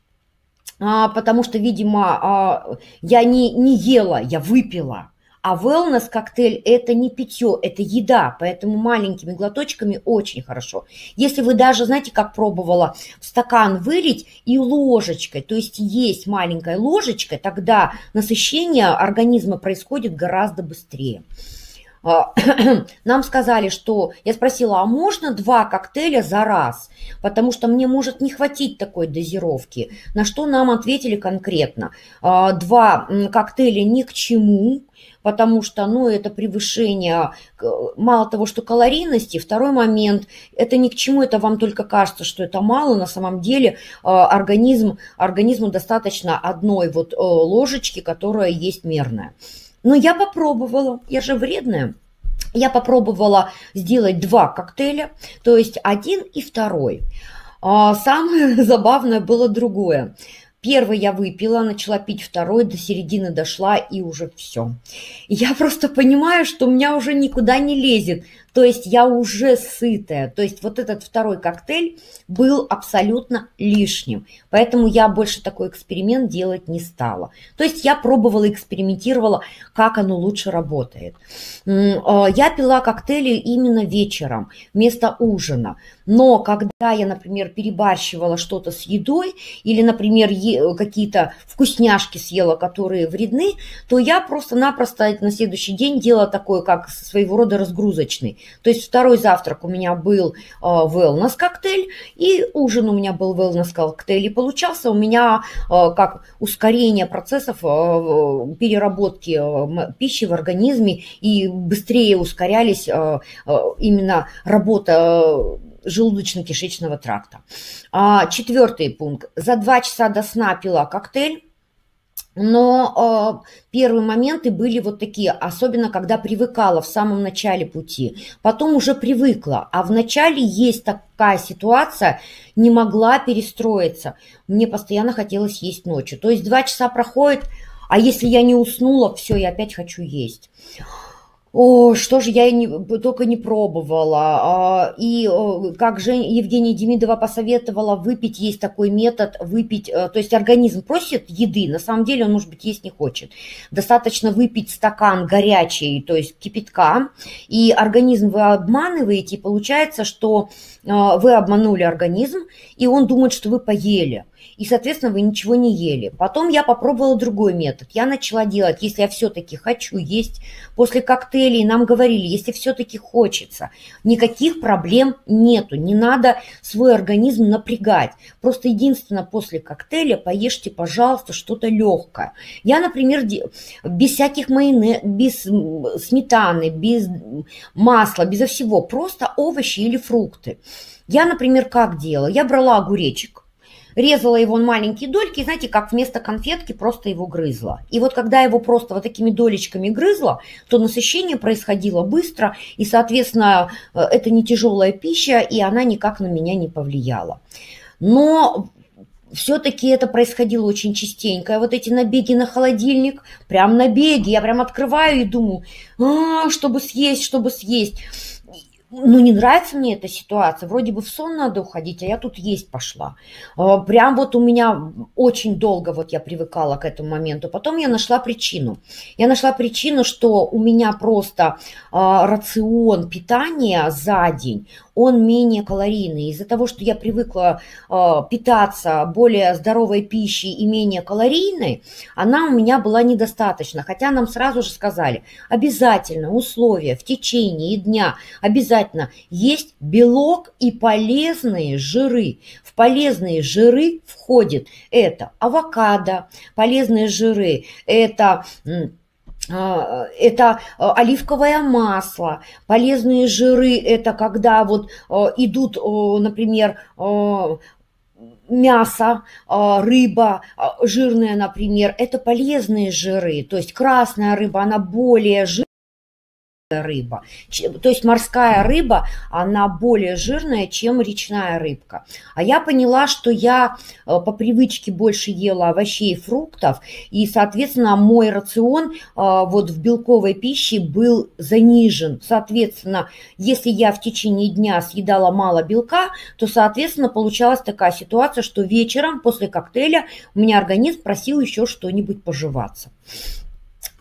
А, потому что, видимо, а, я не, не ела, я выпила. А wellness коктейль – это не питье, это еда, поэтому маленькими глоточками очень хорошо. Если вы даже, знаете, как пробовала, в стакан вылить и ложечкой, то есть есть маленькой ложечкой, тогда насыщение организма происходит гораздо быстрее. А, [clears throat] нам сказали, что... Я спросила, а можно два коктейля за раз? Потому что мне может не хватить такой дозировки. На что нам ответили конкретно. А, два коктейля ни к чему, потому что, ну, это превышение, мало того, что калорийности, второй момент, это ни к чему, это вам только кажется, что это мало, на самом деле а, организм, организму достаточно одной вот ложечки, которая есть мерная. Но я попробовала, я же вредная. Я попробовала сделать два коктейля, то есть один и второй. А самое [laughs] забавное было другое. Первый я выпила, начала пить второй, до середины дошла и уже все. Я просто понимаю, что у меня уже никуда не лезет. То есть я уже сытая. То есть вот этот второй коктейль был абсолютно лишним. Поэтому я больше такой эксперимент делать не стала. То есть я пробовала, экспериментировала, как оно лучше работает. А, я пила коктейли именно вечером, вместо ужина. Но когда я, например, перебарщивала что-то с едой или, например, какие-то вкусняшки съела, которые вредны, то я просто-напросто на следующий день делала такой, как своего рода разгрузочный. То есть второй завтрак у меня был э, wellness коктейль, и ужин у меня был wellness коктейль. И получался у меня э, как ускорение процессов э, переработки э, пищи в организме, и быстрее ускорялись э, э, именно работа желудочно-кишечного тракта. А, четвертый пункт. За два часа до сна пила коктейль. Но э, первые моменты были вот такие, особенно когда привыкала в самом начале пути. Потом уже привыкла, а в начале есть такая ситуация, не могла перестроиться. Мне постоянно хотелось есть ночью. То есть два часа проходит, а если я не уснула, все, я опять хочу есть. О, что же я не, только не пробовала. А, и как же Евгения Демидова посоветовала выпить, есть такой метод, выпить, э, то есть организм просит еды, на самом деле он, может быть, есть не хочет. Достаточно выпить стакан горячий, то есть кипятка, и организм вы обманываете, и получается, что э, вы обманули организм, и он думает, что вы поели и, соответственно, вы ничего не ели. Потом я попробовала другой метод. Я начала делать, если я все-таки хочу есть, после коктейлей нам говорили, если все-таки хочется, никаких проблем нету, не надо свой организм напрягать. Просто единственно после коктейля поешьте, пожалуйста, что-то легкое. Я, например, без всяких майонез, без сметаны, без масла, безо всего, просто овощи или фрукты. Я, например, как делала? Я брала огуречек, резала его на маленькие дольки, и знаете, как вместо конфетки просто его грызла. И вот когда его просто вот такими долечками грызла, то насыщение происходило быстро, и, соответственно, э, это не тяжелая пища, и она никак на меня не повлияла. Но все-таки это происходило очень частенько. Вот эти набеги на холодильник, прям набеги, я прям открываю и думаю, а, чтобы съесть, чтобы съесть ну, не нравится мне эта ситуация. Вроде бы в сон надо уходить, а я тут есть пошла. А, прям вот у меня очень долго вот я привыкала к этому моменту. Потом я нашла причину. Я нашла причину, что у меня просто а, рацион питания за день, он менее калорийный. Из-за того, что я привыкла э, питаться более здоровой пищей и менее калорийной, она у меня была недостаточна. Хотя нам сразу же сказали, обязательно условия в течение дня, обязательно есть белок и полезные жиры. В полезные жиры входит это авокадо, полезные жиры, это а, это а, оливковое масло, полезные жиры, это когда вот а, идут, например, мясо, рыба жирная, например, это полезные жиры, то есть красная рыба, она более жирная рыба. То есть морская рыба, она более жирная, чем речная рыбка. А я поняла, что я э, по привычке больше ела овощей и фруктов, и, соответственно, мой рацион э, вот в белковой пище был занижен. Соответственно, если я в течение дня съедала мало белка, то, соответственно, получалась такая ситуация, что вечером после коктейля у меня организм просил еще что-нибудь пожеваться.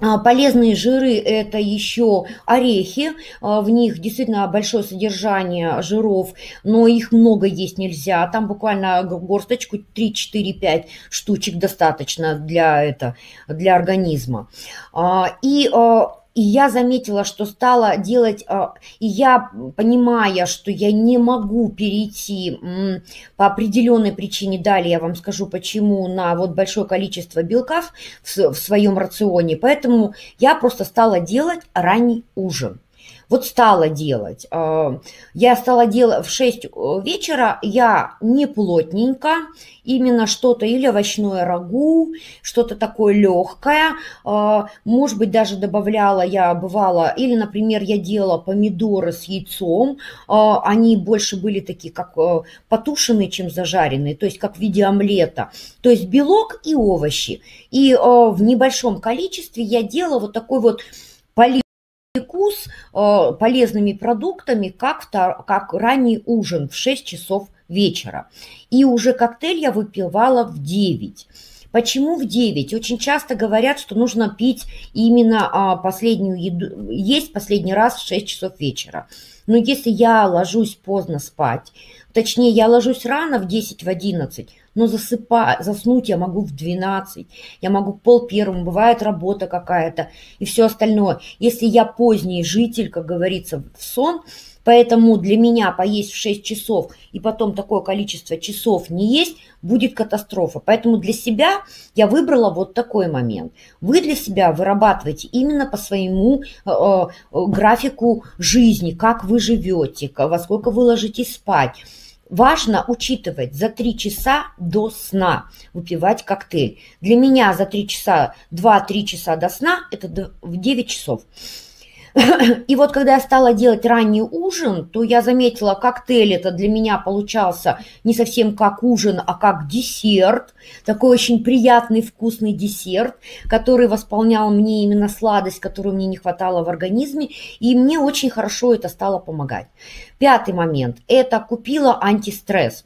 А, полезные жиры – это еще орехи, а, в них действительно большое содержание жиров, но их много есть нельзя, там буквально горсточку 3-4-5 штучек достаточно для, это, для организма. А, и и я заметила, что стала делать, а, и я, понимая, что я не могу перейти по определенной причине, далее я вам скажу почему, на вот большое количество белка в своем рационе, поэтому я просто стала делать ранний ужин. Вот стала делать. А, я стала делать в 6 э, вечера, я не плотненько, именно что-то или овощное рагу, что-то такое легкое. А, может быть, даже добавляла я, бывала, или, например, я делала помидоры с яйцом. А, они больше были такие, как э, потушенные, чем зажаренные, то есть как в виде омлета. То есть белок и овощи. И в небольшом количестве я делала вот такой вот полив перекус э, полезными продуктами, как, как ранний ужин в 6 часов вечера. И уже коктейль я выпивала в 9. Почему в 9? Очень часто говорят, что нужно пить именно а, последнюю еду, есть последний раз в 6 часов вечера. Но если я ложусь поздно спать, точнее, я ложусь рано в 10, в 11, но засыпать, заснуть я могу в 12, я могу пол первому, бывает работа какая-то и все остальное. Если я поздний житель, как говорится, в сон, Поэтому для меня поесть в 6 часов и потом такое количество часов не есть, будет катастрофа. Поэтому для себя я выбрала вот такой момент. Вы для себя вырабатываете именно по своему э, э, графику жизни, как вы живете, во сколько вы ложитесь спать. Важно учитывать за 3 часа до сна выпивать коктейль. Для меня за 3 часа, 2-3 часа до сна это в 9 часов. И вот когда я стала делать ранний ужин, то я заметила, коктейль это для меня получался не совсем как ужин, а как десерт. Такой очень приятный, вкусный десерт, который восполнял мне именно сладость, которую мне не хватало в организме. И мне очень хорошо это стало помогать. Пятый момент. Это купила антистресс.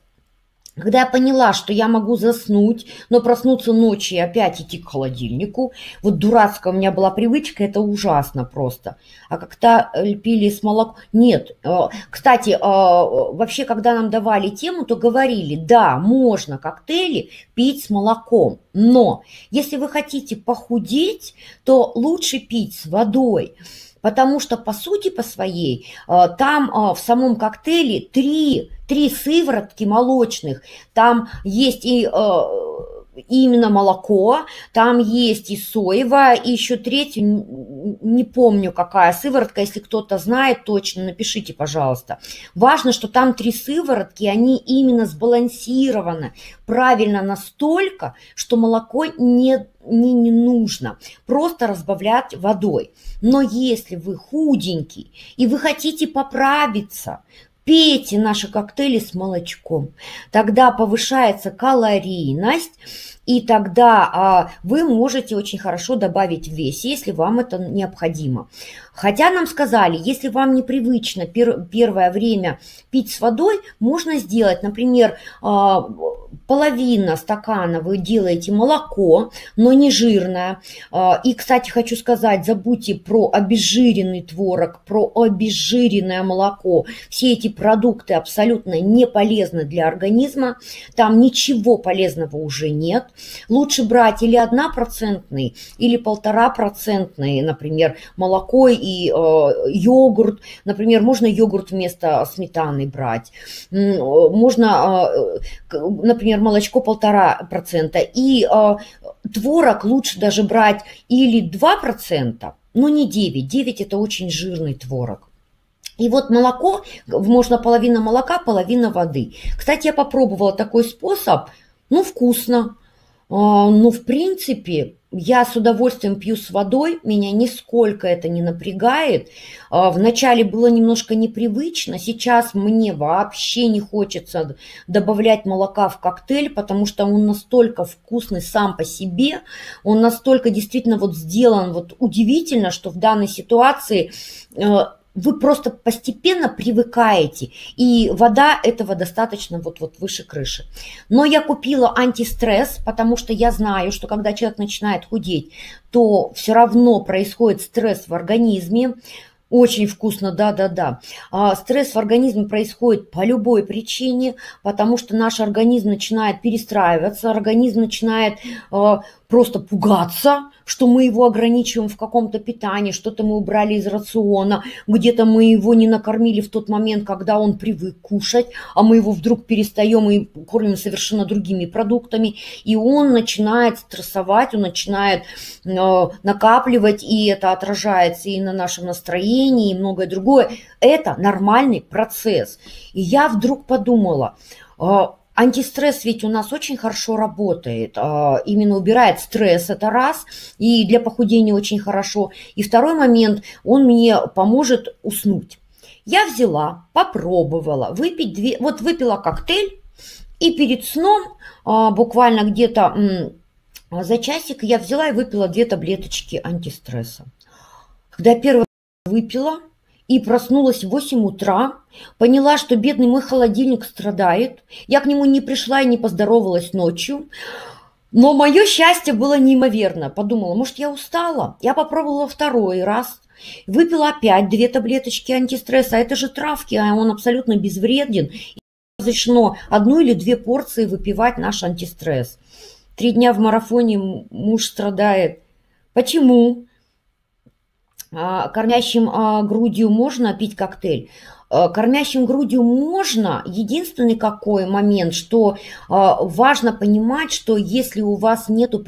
Когда я поняла, что я могу заснуть, но проснуться ночью и опять идти к холодильнику, вот дурацкая у меня была привычка, это ужасно просто. А когда пили с молоком... Нет, э, кстати, э, вообще, когда нам давали тему, то говорили, да, можно коктейли пить с молоком, но если вы хотите похудеть, то лучше пить с водой потому что по сути по своей э, там э, в самом коктейле три, три сыворотки молочных, там есть и э, именно молоко, там есть и соевое, и еще третью, не помню какая сыворотка, если кто-то знает точно, напишите, пожалуйста. Важно, что там три сыворотки, они именно сбалансированы правильно настолько, что молоко не, не, не нужно, просто разбавлять водой. Но если вы худенький и вы хотите поправиться, пейте наши коктейли с молочком. Тогда повышается калорийность, и тогда а, вы можете очень хорошо добавить в весе, если вам это необходимо. Хотя нам сказали, если вам непривычно пер, первое время пить с водой, можно сделать, например, а, половина стакана вы делаете молоко, но не жирное. А, и, кстати, хочу сказать, забудьте про обезжиренный творог, про обезжиренное молоко. Все эти продукты абсолютно не полезны для организма. Там ничего полезного уже нет. Лучше брать или 1%, или 1,5%, например, молоко и э, йогурт. Например, можно йогурт вместо сметаны брать. Можно, э, например, молочко полтора процента. И э, творог лучше даже брать или 2%, но не 9. 9 это очень жирный творог. И вот молоко, можно половина молока, половина воды. Кстати, я попробовала такой способ, ну, вкусно. А, ну, в принципе, я с удовольствием пью с водой, меня нисколько это не напрягает. А, вначале было немножко непривычно, сейчас мне вообще не хочется добавлять молока в коктейль, потому что он настолько вкусный сам по себе, он настолько действительно вот сделан вот удивительно, что в данной ситуации а, вы просто постепенно привыкаете, и вода этого достаточно вот, вот выше крыши. Но я купила антистресс, потому что я знаю, что когда человек начинает худеть, то все равно происходит стресс в организме, очень вкусно, да-да-да. А стресс в организме происходит по любой причине, потому что наш организм начинает перестраиваться, организм начинает э, просто пугаться, что мы его ограничиваем в каком-то питании, что-то мы убрали из рациона, где-то мы его не накормили в тот момент, когда он привык кушать, а мы его вдруг перестаем и кормим совершенно другими продуктами, и он начинает стрессовать, он начинает э, накапливать, и это отражается и на нашем настроении, и многое другое. Это нормальный процесс. И я вдруг подумала, э, Антистресс ведь у нас очень хорошо работает, а, именно убирает стресс, это раз, и для похудения очень хорошо. И второй момент, он мне поможет уснуть. Я взяла, попробовала выпить две, вот выпила коктейль, и перед сном а, буквально где-то за часик я взяла и выпила две таблеточки антистресса. Когда я первый выпила, и проснулась в 8 утра, поняла, что бедный мой холодильник страдает. Я к нему не пришла и не поздоровалась ночью. Но мое счастье было неимоверно. Подумала, может, я устала? Я попробовала второй раз. Выпила опять две таблеточки антистресса. Это же травки, а он абсолютно безвреден. И разрешено одну или две порции выпивать наш антистресс. Три дня в марафоне муж страдает. Почему? А, кормящим а, грудью можно пить коктейль? Э, кормящим грудью можно. Единственный какой момент, что э, важно понимать, что если у вас нету,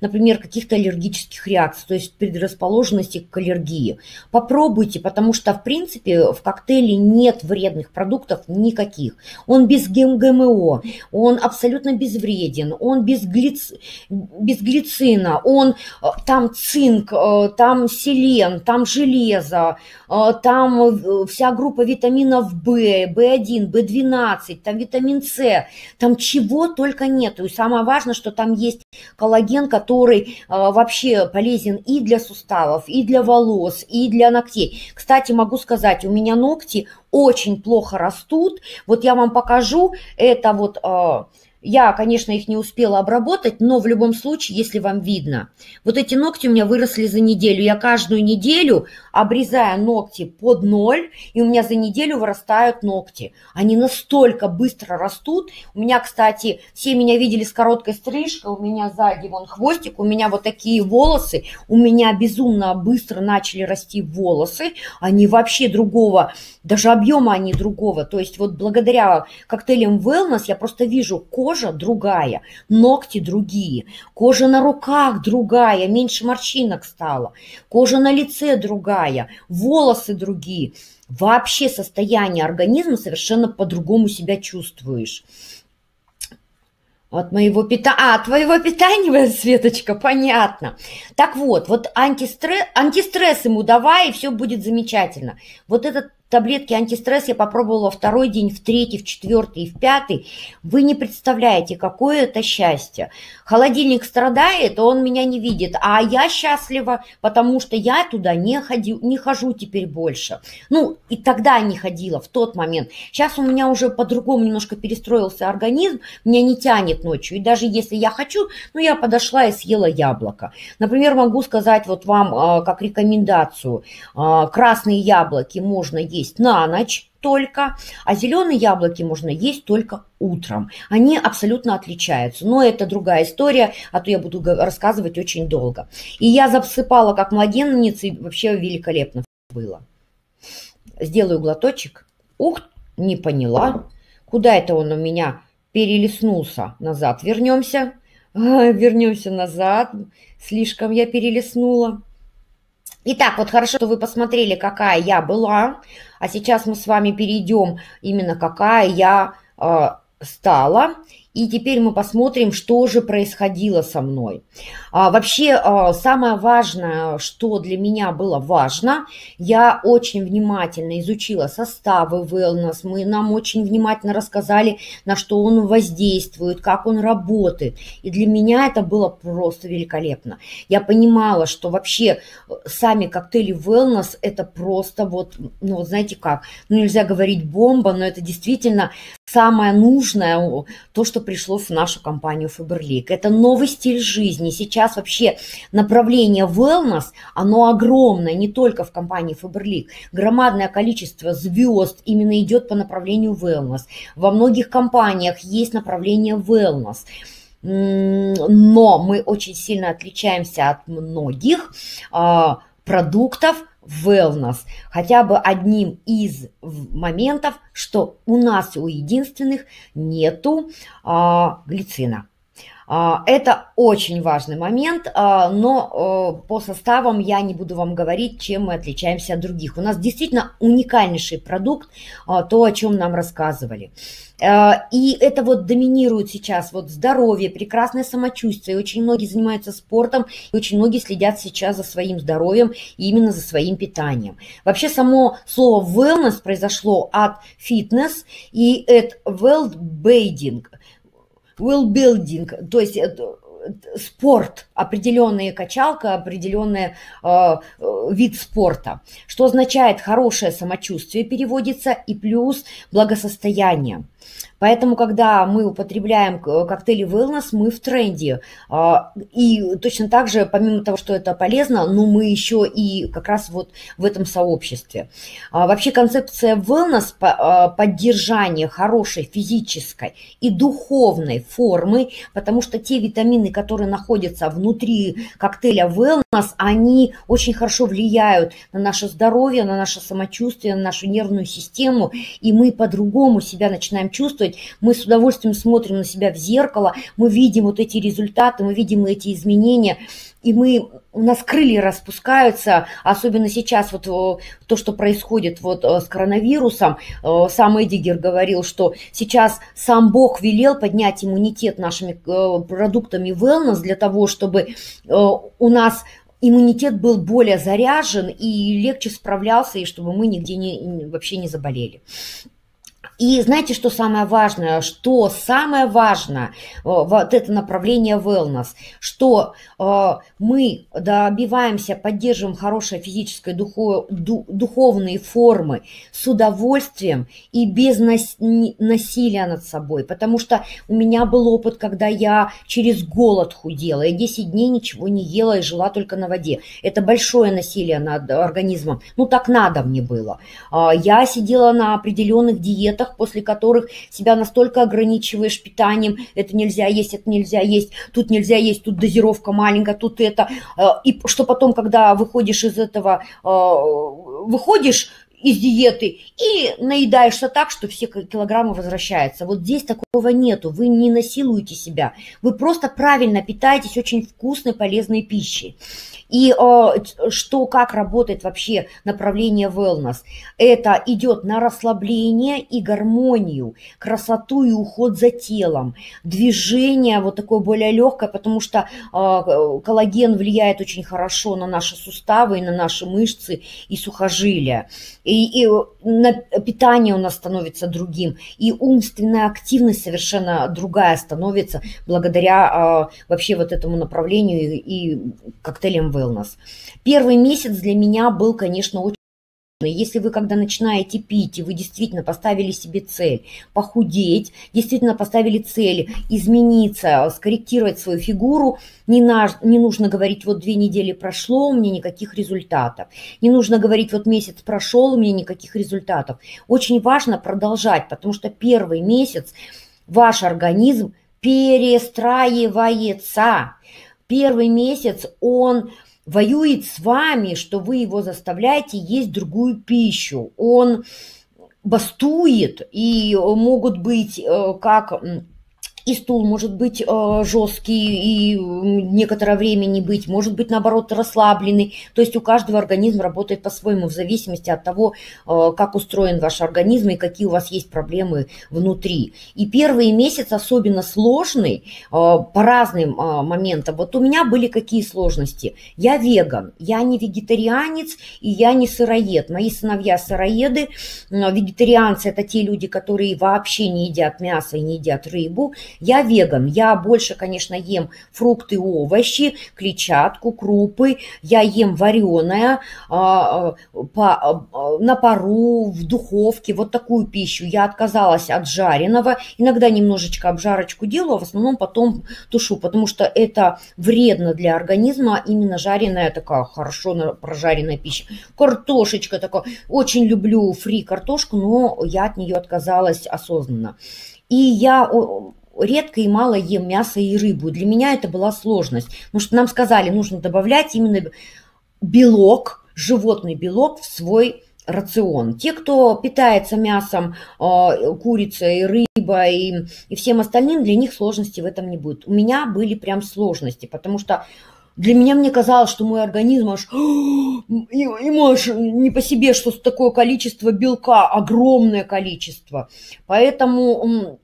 например, каких-то аллергических реакций, то есть предрасположенности к аллергии, попробуйте, потому что, в принципе, в коктейле нет вредных продуктов никаких. Он без ГМО, он абсолютно безвреден, он без, глиц... без глицина, он э, там цинк, там селен, там железо, там вся группа витаминов, В, В1, В12, там витамин С, там чего только нету. И самое важное, что там есть коллаген, который э, вообще полезен и для суставов, и для волос, и для ногтей. Кстати, могу сказать, у меня ногти очень плохо растут. Вот я вам покажу, это вот... Э, я, конечно, их не успела обработать, но в любом случае, если вам видно, вот эти ногти у меня выросли за неделю. Я каждую неделю обрезаю ногти под ноль, и у меня за неделю вырастают ногти. Они настолько быстро растут. У меня, кстати, все меня видели с короткой стрижкой, у меня сзади вон хвостик, у меня вот такие волосы, у меня безумно быстро начали расти волосы. Они вообще другого, даже объема они другого. То есть вот благодаря коктейлям Wellness я просто вижу кожу, кожа другая, ногти другие, кожа на руках другая, меньше морщинок стало, кожа на лице другая, волосы другие. Вообще состояние организма совершенно по-другому себя чувствуешь. От моего питания... А, твоего питания, [laughs] Светочка, понятно. Так вот, вот антистресс, антистресс ему давай, и все будет замечательно. Вот этот таблетки антистресс я попробовала второй день, в третий, в четвертый в пятый. Вы не представляете, какое это счастье. Холодильник страдает, он меня не видит, а я счастлива, потому что я туда не, ходи, не хожу теперь больше. Ну, и тогда не ходила, в тот момент. Сейчас у меня уже по-другому немножко перестроился организм, меня не тянет ночью. И даже если я хочу, ну, я подошла и съела яблоко. Например, могу сказать вот вам а, как рекомендацию. А, красные яблоки можно есть есть на ночь только, а зеленые яблоки можно есть только утром. Они абсолютно отличаются. Но это другая история, а то я буду рассказывать очень долго. И я засыпала как младенница, и вообще великолепно было. Сделаю глоточек. Ух, не поняла. Куда это он у меня перелеснулся? Назад вернемся. [laughs] Вернемся назад. Слишком я перелеснула. Итак, вот хорошо, что вы посмотрели, какая я была, а сейчас мы с вами перейдем именно какая я э, стала. И теперь мы посмотрим, что же происходило со мной. А, вообще, а, самое важное, что для меня было важно, я очень внимательно изучила составы wellness. Мы нам очень внимательно рассказали, на что он воздействует, как он работает. И для меня это было просто великолепно. Я понимала, что вообще э, сами коктейли wellness это просто вот, ну знаете как, ну нельзя говорить бомба, но это действительно самое нужное, то, что пришло в нашу компанию Faberlic. Это новый стиль жизни. Сейчас вообще направление wellness, оно огромное, не только в компании Faberlic. Громадное количество звезд именно идет по направлению wellness. Во многих компаниях есть направление wellness но мы очень сильно отличаемся от многих а, продуктов, wellness, хотя бы одним из моментов, что у нас у единственных нету а, глицина. А, это очень важный момент, а, но по составам я не буду вам говорить, чем мы отличаемся от других. У нас действительно уникальнейший продукт, а, то, о чем нам рассказывали. И это вот доминирует сейчас вот здоровье, прекрасное самочувствие. Очень многие занимаются спортом, и очень многие следят сейчас за своим здоровьем и именно за своим питанием. Вообще само слово wellness произошло от fitness и от well-being – well-building, то есть э, спорт, определенная качалка, определенный э, вид спорта, что означает хорошее самочувствие переводится и плюс благосостояние. Поэтому, когда мы употребляем коктейли wellness, мы в тренде. А, и точно так же, помимо того, что это полезно, но мы еще и как раз вот в этом сообществе. А, вообще концепция wellness а, – поддержание хорошей физической и духовной формы, потому что те витамины, которые находятся внутри коктейля wellness, они очень хорошо влияют на наше здоровье, на наше самочувствие, на нашу нервную систему, и мы по-другому себя начинаем чувствовать, работать, мы с удовольствием смотрим на себя в зеркало, мы видим вот эти результаты, мы видим эти изменения, и мы, у нас крылья распускаются, особенно сейчас вот то, что происходит вот э, с коронавирусом. Э, сам Эдигер говорил, что сейчас сам Бог велел поднять иммунитет нашими э, продуктами wellness для того, чтобы у нас иммунитет был более заряжен и легче справлялся, и чтобы мы нигде не, вообще не заболели. И знаете, что самое важное? Что самое важное, э, вот это направление wellness, что э, мы добиваемся, поддерживаем хорошие физические духов, духовные формы с удовольствием и без нас, насилия над собой. Потому что у меня был опыт, когда я через голод худела. Я 10 дней ничего не ела и жила только на воде. Это большое насилие над организмом. Ну, так надо мне было. А, я сидела на определенных диетах, диетах, после которых себя настолько ограничиваешь питанием, это нельзя есть, это нельзя есть, тут нельзя есть, тут дозировка маленькая, тут это. Э, и что потом, когда выходишь из этого, э, выходишь из диеты и наедаешься так, что все килограммы возвращаются. Вот здесь такого нету, вы не насилуете себя, вы просто правильно питаетесь очень вкусной, полезной пищей. И э, что, как работает вообще направление wellness? Это идет на расслабление и гармонию, красоту и уход за телом, движение вот такое более легкое, потому что э, коллаген влияет очень хорошо на наши суставы, и на наши мышцы и сухожилия. И, и на питание у нас становится другим, и умственная активность совершенно другая становится благодаря э, вообще вот этому направлению и, и коктейлям wellness wellness. Первый месяц для меня был, конечно, очень если вы, когда начинаете пить, и вы действительно поставили себе цель похудеть, действительно поставили цель измениться, скорректировать свою фигуру, не, на, не нужно говорить, вот две недели прошло, у меня никаких результатов. Не нужно говорить, вот месяц прошел, у меня никаких результатов. Очень важно продолжать, потому что первый месяц ваш организм перестраивается. Первый месяц он воюет с вами, что вы его заставляете есть другую пищу. Он бастует, и могут быть э, как и стул может быть э, жесткий и некоторое время не быть, может быть наоборот расслабленный. То есть у каждого организм работает по-своему в зависимости от того, э, как устроен ваш организм и какие у вас есть проблемы внутри. И первый месяц особенно сложный э, по разным э, моментам. Вот у меня были какие сложности? Я веган, я не вегетарианец и я не сыроед. Мои сыновья сыроеды, э, вегетарианцы это те люди, которые вообще не едят мясо и не едят рыбу. Я веган, я больше, конечно, ем фрукты, овощи, клетчатку, крупы, я ем вареное а, по, а, на пару, в духовке, вот такую пищу. Я отказалась от жареного, иногда немножечко обжарочку делаю, а в основном потом тушу, потому что это вредно для организма, именно жареная такая хорошо прожаренная пища. Картошечка такая, очень люблю фри картошку, но я от нее отказалась осознанно. И я редко и мало ем мясо и рыбу. Для меня это была сложность, потому что нам сказали, нужно добавлять именно белок, животный белок в свой рацион. Те, кто питается мясом, э, курицей, рыбой и, и всем остальным, для них сложности в этом не будет. У меня были прям сложности, потому что для меня мне казалось, что мой организм аж, ему аж не по себе, что такое количество белка, огромное количество. Поэтому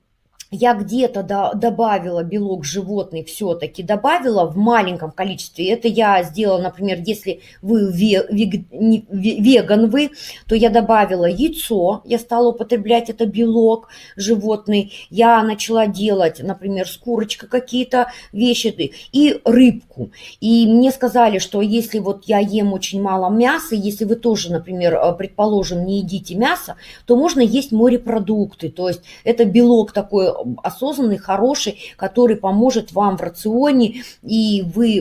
я где-то до, добавила белок животный все-таки, добавила в маленьком количестве. Это я сделала, например, если вы ве, вег, не, веган вы, то я добавила яйцо, я стала употреблять это белок животный. Я начала делать, например, с курочкой какие-то вещи и рыбку. И мне сказали, что если вот я ем очень мало мяса, если вы тоже, например, э, предположим, не едите мясо, то можно есть морепродукты. То есть это белок такой осознанный, хороший, который поможет вам в рационе, и вы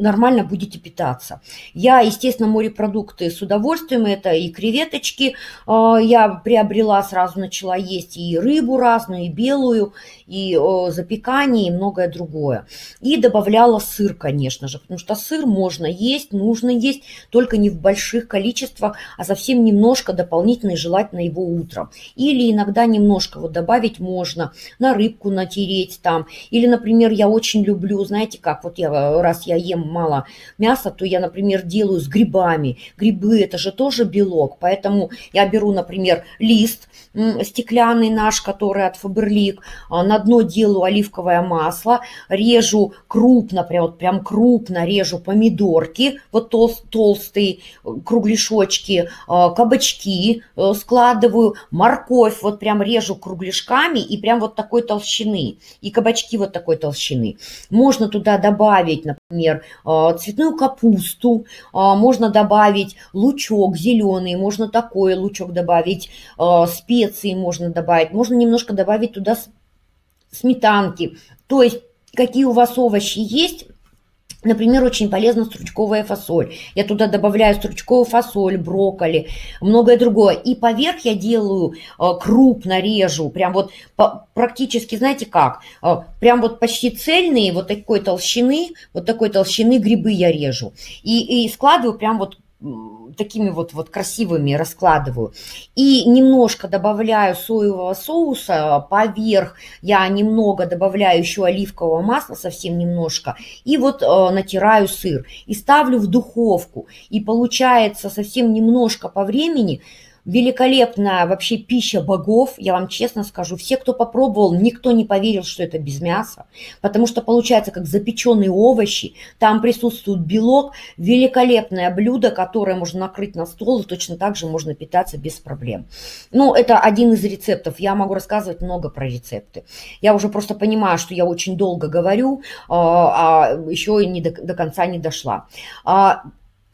нормально будете питаться. Я, естественно, морепродукты с удовольствием, это и креветочки а, я приобрела, сразу начала есть и рыбу разную, и белую, и запекание, и многое другое. И добавляла сыр, конечно же, потому что сыр можно есть, нужно есть, только не в больших количествах, а совсем немножко дополнительно и желательно его утром. Или иногда немножко вот добавить можно на рыбку натереть там. Или, например, я очень люблю, знаете как, вот я, раз я ем мало мяса, то я, например, делаю с грибами. Грибы это же тоже белок, поэтому я беру, например, лист стеклянный наш, который от Фаберлик, на дно делаю оливковое масло, режу крупно, прям, вот прям крупно режу помидорки, вот тол толстые кругляшочки, а, кабачки э, складываю, морковь вот прям режу кругляшками и прям вот такой толщины, и кабачки вот такой толщины. Можно туда добавить, например, а, цветную капусту, можно добавить лучок зеленый, можно такой лучок добавить, специи можно добавить, можно немножко добавить туда сметанки. То есть какие у вас овощи есть, Например, очень полезна стручковая фасоль. Я туда добавляю стручковую фасоль, брокколи, многое другое. И поверх я делаю э, крупно режу, прям вот практически, знаете как, э, прям вот почти цельные вот такой толщины, вот такой толщины грибы я режу. И, и складываю прям вот такими вот, вот красивыми раскладываю. И немножко добавляю соевого соуса поверх. Я немного добавляю еще оливкового масла, совсем немножко. И вот э, натираю сыр. И ставлю в духовку. И получается совсем немножко по времени великолепная вообще пища богов, я вам честно скажу. Все, кто попробовал, никто не поверил, что это без мяса, потому что получается как запеченные овощи, там присутствует белок, великолепное блюдо, которое можно накрыть на стол, и точно так же можно питаться без проблем. Ну, это один из рецептов, я могу рассказывать много про рецепты. Я уже просто понимаю, что я очень долго говорю, а, а еще и не до, до конца не дошла.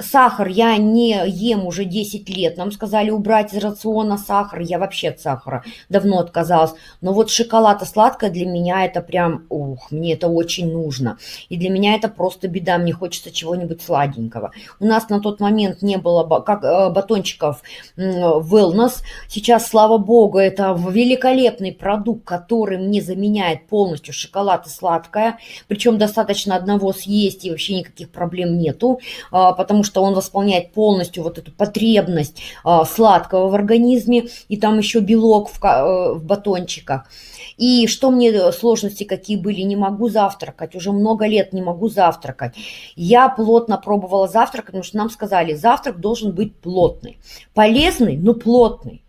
Сахар я не ем уже 10 лет. Нам сказали убрать из рациона сахар. Я вообще от сахара давно отказалась. Но вот шоколад и сладкое для меня это прям, ух, мне это очень нужно. И для меня это просто беда. Мне хочется чего-нибудь сладенького. У нас на тот момент не было как, э, батончиков wellness. Сейчас, слава богу, это великолепный продукт, который мне заменяет полностью шоколад и сладкое. Причем достаточно одного съесть и вообще никаких проблем нету. А, потому что что он восполняет полностью вот эту потребность а, сладкого в организме, и там еще белок в, э, в батончиках. И что мне сложности какие были, не могу завтракать, уже много лет не могу завтракать. Я плотно пробовала завтракать, потому что нам сказали, завтрак должен быть плотный, полезный, но плотный.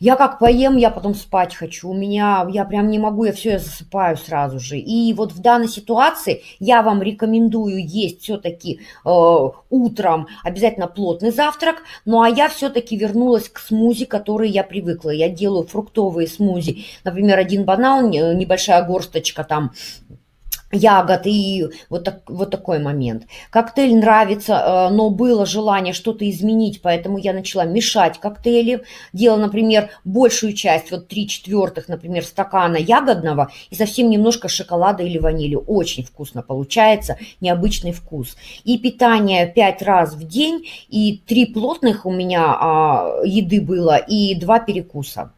Я как поем, я потом спать хочу. У меня, я прям не могу, я все, я засыпаю сразу же. И вот в данной ситуации я вам рекомендую есть все-таки э, утром обязательно плотный завтрак. Ну а я все-таки вернулась к смузи, которые я привыкла. Я делаю фруктовые смузи. Например, один банан, небольшая горсточка там ягод и вот, так, вот такой момент. Коктейль нравится, э, но было желание что-то изменить, поэтому я начала мешать коктейли. Делала, например, большую часть, вот три четвертых, например, стакана ягодного и совсем немножко шоколада или ванили. Очень вкусно получается, необычный вкус. И питание пять раз в день, и три плотных у меня а, еды было, и два перекуса.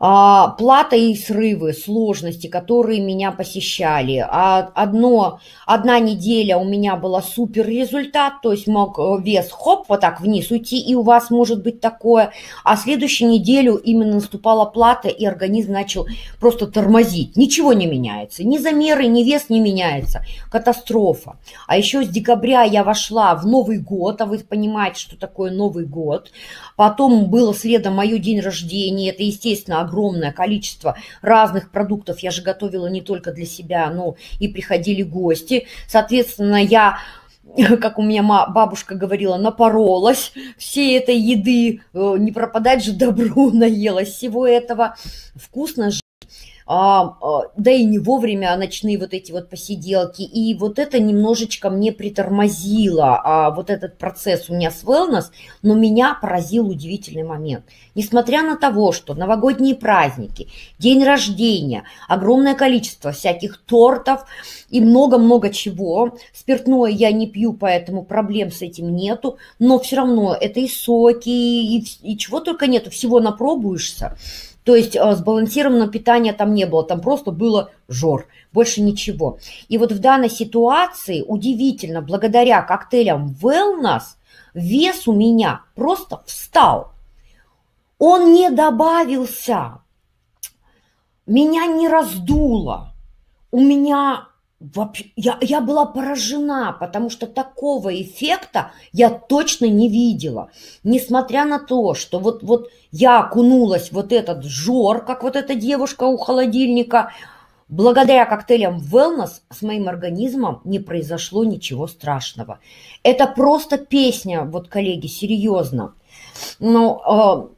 А, плата и срывы, сложности, которые меня посещали. А одно, одна неделя у меня была супер результат, то есть мог э, вес хоп вот так вниз уйти, и у вас может быть такое. А следующую неделю именно наступала плата, и организм начал просто тормозить. Ничего не меняется, ни замеры, ни вес не меняется. Катастрофа. А еще с декабря я вошла в Новый год, а вы понимаете, что такое Новый год. Потом было следом мое день рождения, это, естественно, огромное количество разных продуктов. Я же готовила не только для себя, но и приходили гости. Соответственно, я [laughs] как у меня бабушка говорила, напоролась всей этой еды, э, не пропадать же добру, [laughs] наелась всего этого. Вкусно. А, а, да и не вовремя ночные вот эти вот посиделки. И вот это немножечко мне притормозило, а, вот этот процесс у меня с wellness, но меня поразил удивительный момент. Несмотря на того, что новогодние праздники, день рождения, огромное количество всяких тортов и много-много чего, спиртное я не пью, поэтому проблем с этим нету, но все равно это и соки, и, и чего только нету, всего напробуешься. То есть э, сбалансированного питания там не было, там просто было жор, больше ничего. И вот в данной ситуации удивительно, благодаря коктейлям Wellness вес у меня просто встал. Он не добавился, меня не раздуло, у меня Вообще, я, я была поражена, потому что такого эффекта я точно не видела. Несмотря на то, что вот, вот я окунулась вот этот жор, как вот эта девушка у холодильника, благодаря коктейлям Wellness с моим организмом не произошло ничего страшного. Это просто песня, вот, коллеги, серьезно. Но а,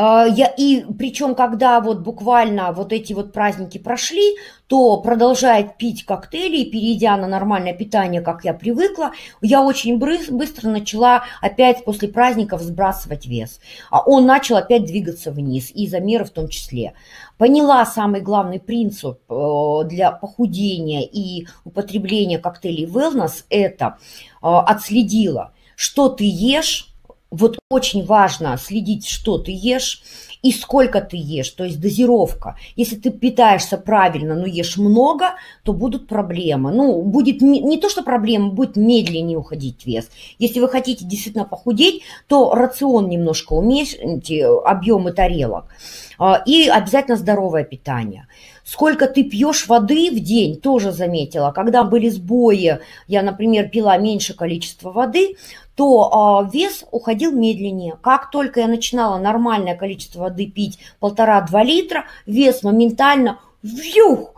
я, и причем, когда вот буквально вот эти вот праздники прошли, то продолжает пить коктейли, перейдя на нормальное питание, как я привыкла, я очень быстро начала опять после праздников сбрасывать вес. А он начал опять двигаться вниз, и замеры в том числе. Поняла самый главный принцип э, для похудения и употребления коктейлей wellness – это э, отследила, что ты ешь, вот очень важно следить, что ты ешь и сколько ты ешь, то есть дозировка. Если ты питаешься правильно, но ешь много, то будут проблемы. Ну, будет не, не то, что проблема, будет медленнее уходить вес. Если вы хотите действительно похудеть, то рацион немножко уменьшите, объемы тарелок. А, и обязательно здоровое питание. Сколько ты пьешь воды в день, тоже заметила. Когда были сбои, я, например, пила меньше количества воды, то э, вес уходил медленнее. Как только я начинала нормальное количество воды пить, полтора-два литра, вес моментально вьюх,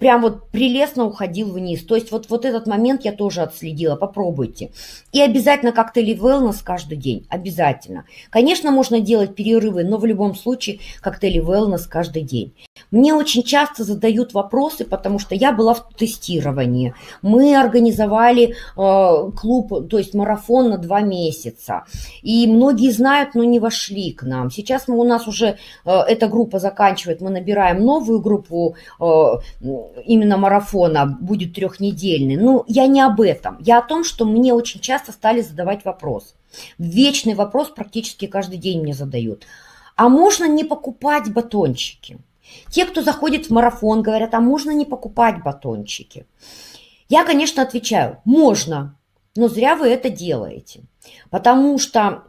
прям вот прелестно уходил вниз. То есть вот, вот этот момент я тоже отследила, попробуйте. И обязательно коктейли wellness каждый день, обязательно. Конечно, можно делать перерывы, но в любом случае коктейли wellness каждый день. Мне очень часто задают вопросы, потому что я была в тестировании. Мы организовали э, клуб, то есть марафон на два месяца. И многие знают, но не вошли к нам. Сейчас мы, у нас уже э, эта группа заканчивает, мы набираем новую группу э, именно марафона, будет трехнедельный. Ну, я не об этом. Я о том, что мне очень часто стали задавать вопрос. Вечный вопрос практически каждый день мне задают. А можно не покупать батончики? Те, кто заходит в марафон, говорят, а можно не покупать батончики? Я, конечно, отвечаю, можно, но зря вы это делаете. Потому что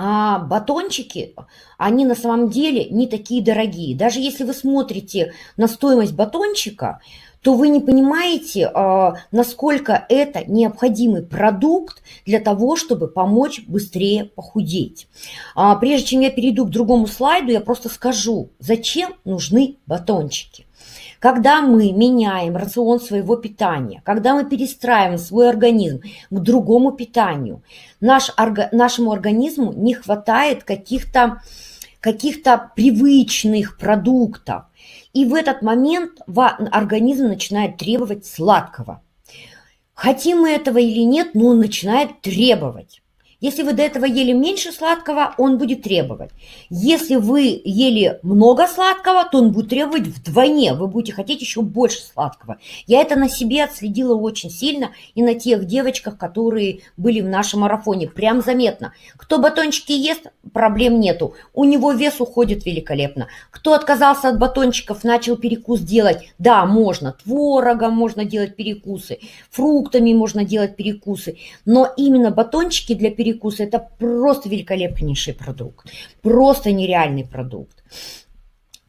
а батончики, они на самом деле не такие дорогие. Даже если вы смотрите на стоимость батончика, то вы не понимаете, а, насколько это необходимый продукт для того, чтобы помочь быстрее похудеть. А, прежде чем я перейду к другому слайду, я просто скажу, зачем нужны батончики. Когда мы меняем рацион своего питания, когда мы перестраиваем свой организм к другому питанию, наш, нашему организму не хватает каких-то каких-то привычных продуктов, и в этот момент организм начинает требовать сладкого. Хотим мы этого или нет, но он начинает требовать. Если вы до этого ели меньше сладкого, он будет требовать. Если вы ели много сладкого, то он будет требовать вдвойне. Вы будете хотеть еще больше сладкого. Я это на себе отследила очень сильно и на тех девочках, которые были в нашем марафоне. Прям заметно. Кто батончики ест, проблем нету. У него вес уходит великолепно. Кто отказался от батончиков, начал перекус делать, да, можно. Творогом можно делать перекусы, фруктами можно делать перекусы. Но именно батончики для перекуса перекус. Это просто великолепнейший продукт. Просто нереальный продукт.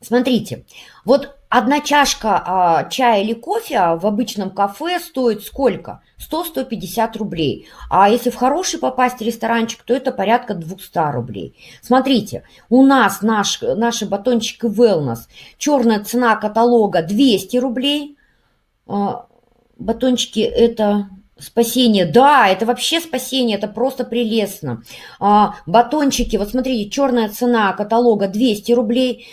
Смотрите, вот одна чашка а, чая или кофе в обычном кафе стоит сколько? 100-150 рублей. А если в хороший попасть ресторанчик, то это порядка 200 рублей. Смотрите, у нас наш, наши батончики Wellness, черная цена каталога 200 рублей. А, батончики это Спасение, да, это вообще спасение, это просто прелестно. А, батончики, вот смотрите, черная цена каталога 200 рублей,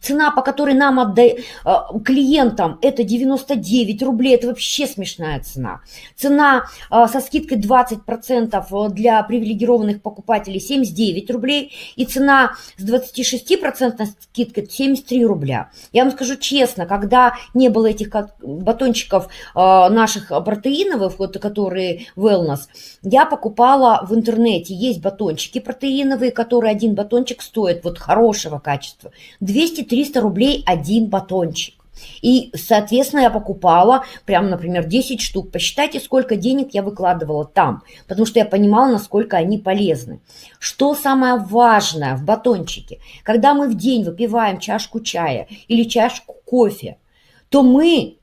цена, по которой нам отдают а, клиентам, это 99 рублей, это вообще смешная цена. Цена а, со скидкой 20% для привилегированных покупателей 79 рублей, и цена с 26% скидкой 73 рубля. Я вам скажу честно, когда не было этих батончиков а, наших протеиновых, вот вот, которые wellness, я покупала в интернете. Есть батончики протеиновые, которые один батончик стоит, вот хорошего качества, 200-300 рублей один батончик. И, соответственно, я покупала прям, например, 10 штук. Посчитайте, сколько денег я выкладывала там, потому что я понимала, насколько они полезны. Что самое важное в батончике? Когда мы в день выпиваем чашку чая или чашку кофе, то мы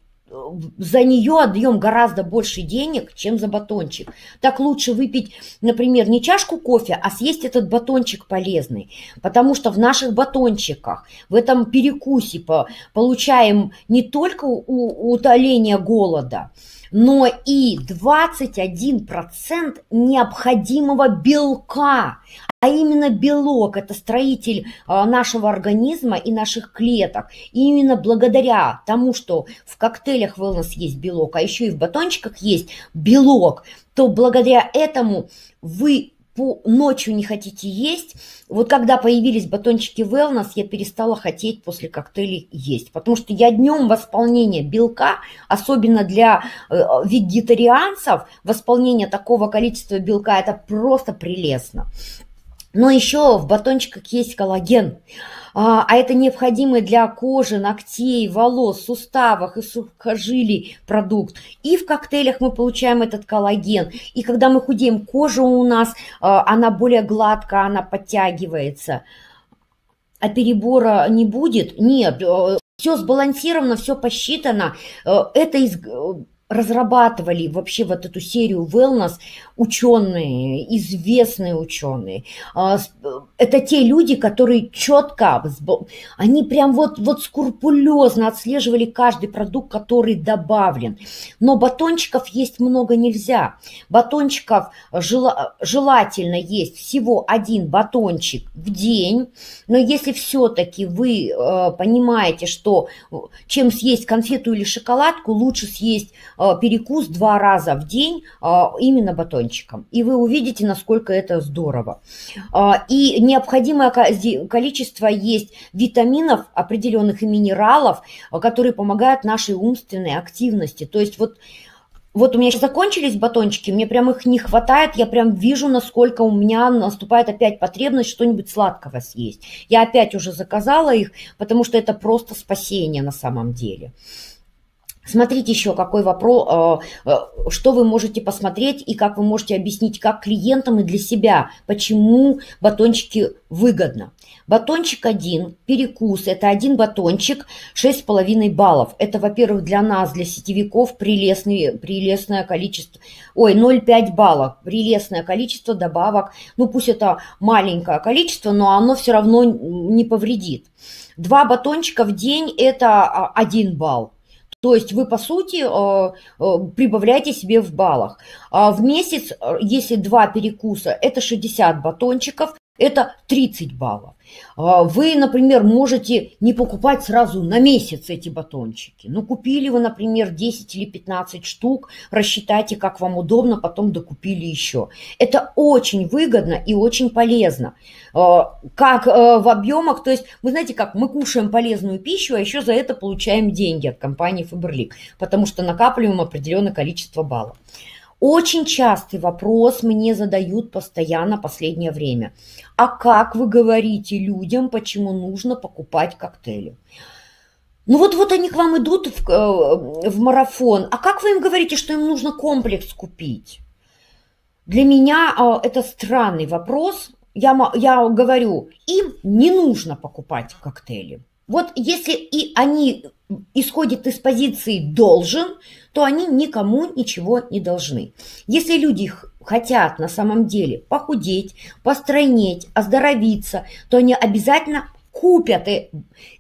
за нее отдаем гораздо больше денег, чем за батончик. Так лучше выпить, например, не чашку кофе, а съесть этот батончик полезный. Потому что в наших батончиках, в этом перекусе получаем не только утоление голода, но и 21% необходимого белка. А именно белок – это строитель а, нашего организма и наших клеток. И именно благодаря тому, что в коктейлях wellness есть белок, а еще и в батончиках есть белок, то благодаря этому вы ночью не хотите есть, вот когда появились батончики wellness, я перестала хотеть после коктейлей есть, потому что я днем восполнение белка, особенно для э, вегетарианцев, восполнение такого количества белка, это просто прелестно. Но еще в батончиках есть коллаген, а, а это необходимый для кожи, ногтей, волос, суставов и сухожилий продукт. И в коктейлях мы получаем этот коллаген. И когда мы худеем, кожа у нас, а, она более гладкая, она подтягивается. А перебора не будет? Нет, э, все сбалансировано, все посчитано. Э, это из разрабатывали вообще вот эту серию wellness ученые, известные ученые. А, это те люди, которые четко, они прям вот, вот скрупулезно отслеживали каждый продукт, который добавлен. Но батончиков есть много нельзя. Батончиков желательно есть всего один батончик в день. Но если все-таки вы э, понимаете, что чем съесть конфету или шоколадку, лучше съесть э, перекус два раза в день э, именно батончик батончиком. И вы увидите, насколько это здорово. А, и необходимое количество есть витаминов определенных и минералов, которые помогают нашей умственной активности. То есть вот вот у меня сейчас закончились батончики, мне прям их не хватает, я прям вижу, насколько у меня наступает опять потребность что-нибудь сладкого съесть. Я опять уже заказала их, потому что это просто спасение на самом деле. Смотрите еще, какой вопрос, э, э, что вы можете посмотреть и как вы можете объяснить как клиентам и для себя, почему батончики выгодно. Батончик один, перекус, это один батончик, 6,5 баллов. Это, во-первых, для нас, для сетевиков, прелестный, прелестное количество, ой, 0,5 баллов, прелестное количество добавок. Ну, пусть это маленькое количество, но оно все равно не повредит. Два батончика в день – это а, один балл. То есть вы, по сути, э, э, прибавляете себе в баллах. А в месяц, э, если два перекуса, это 60 батончиков, это 30 баллов. А, вы, например, можете не покупать сразу на месяц эти батончики. Ну, купили вы, например, 10 или 15 штук, рассчитайте, как вам удобно, потом докупили еще. Это очень выгодно и очень полезно. А, как э, в объемах, то есть, вы знаете, как мы кушаем полезную пищу, а еще за это получаем деньги от компании Faberlic, потому что накапливаем определенное количество баллов. Очень частый вопрос мне задают постоянно последнее время. А как вы говорите людям, почему нужно покупать коктейли? Ну вот, вот они к вам идут в, э, в марафон. А как вы им говорите, что им нужно комплекс купить? Для меня э, это странный вопрос. Я, я говорю, им не нужно покупать коктейли. Вот если и они исходят из позиции «должен», то они никому ничего не должны. Если люди хотят на самом деле похудеть, постройнеть, оздоровиться, то они обязательно купят э,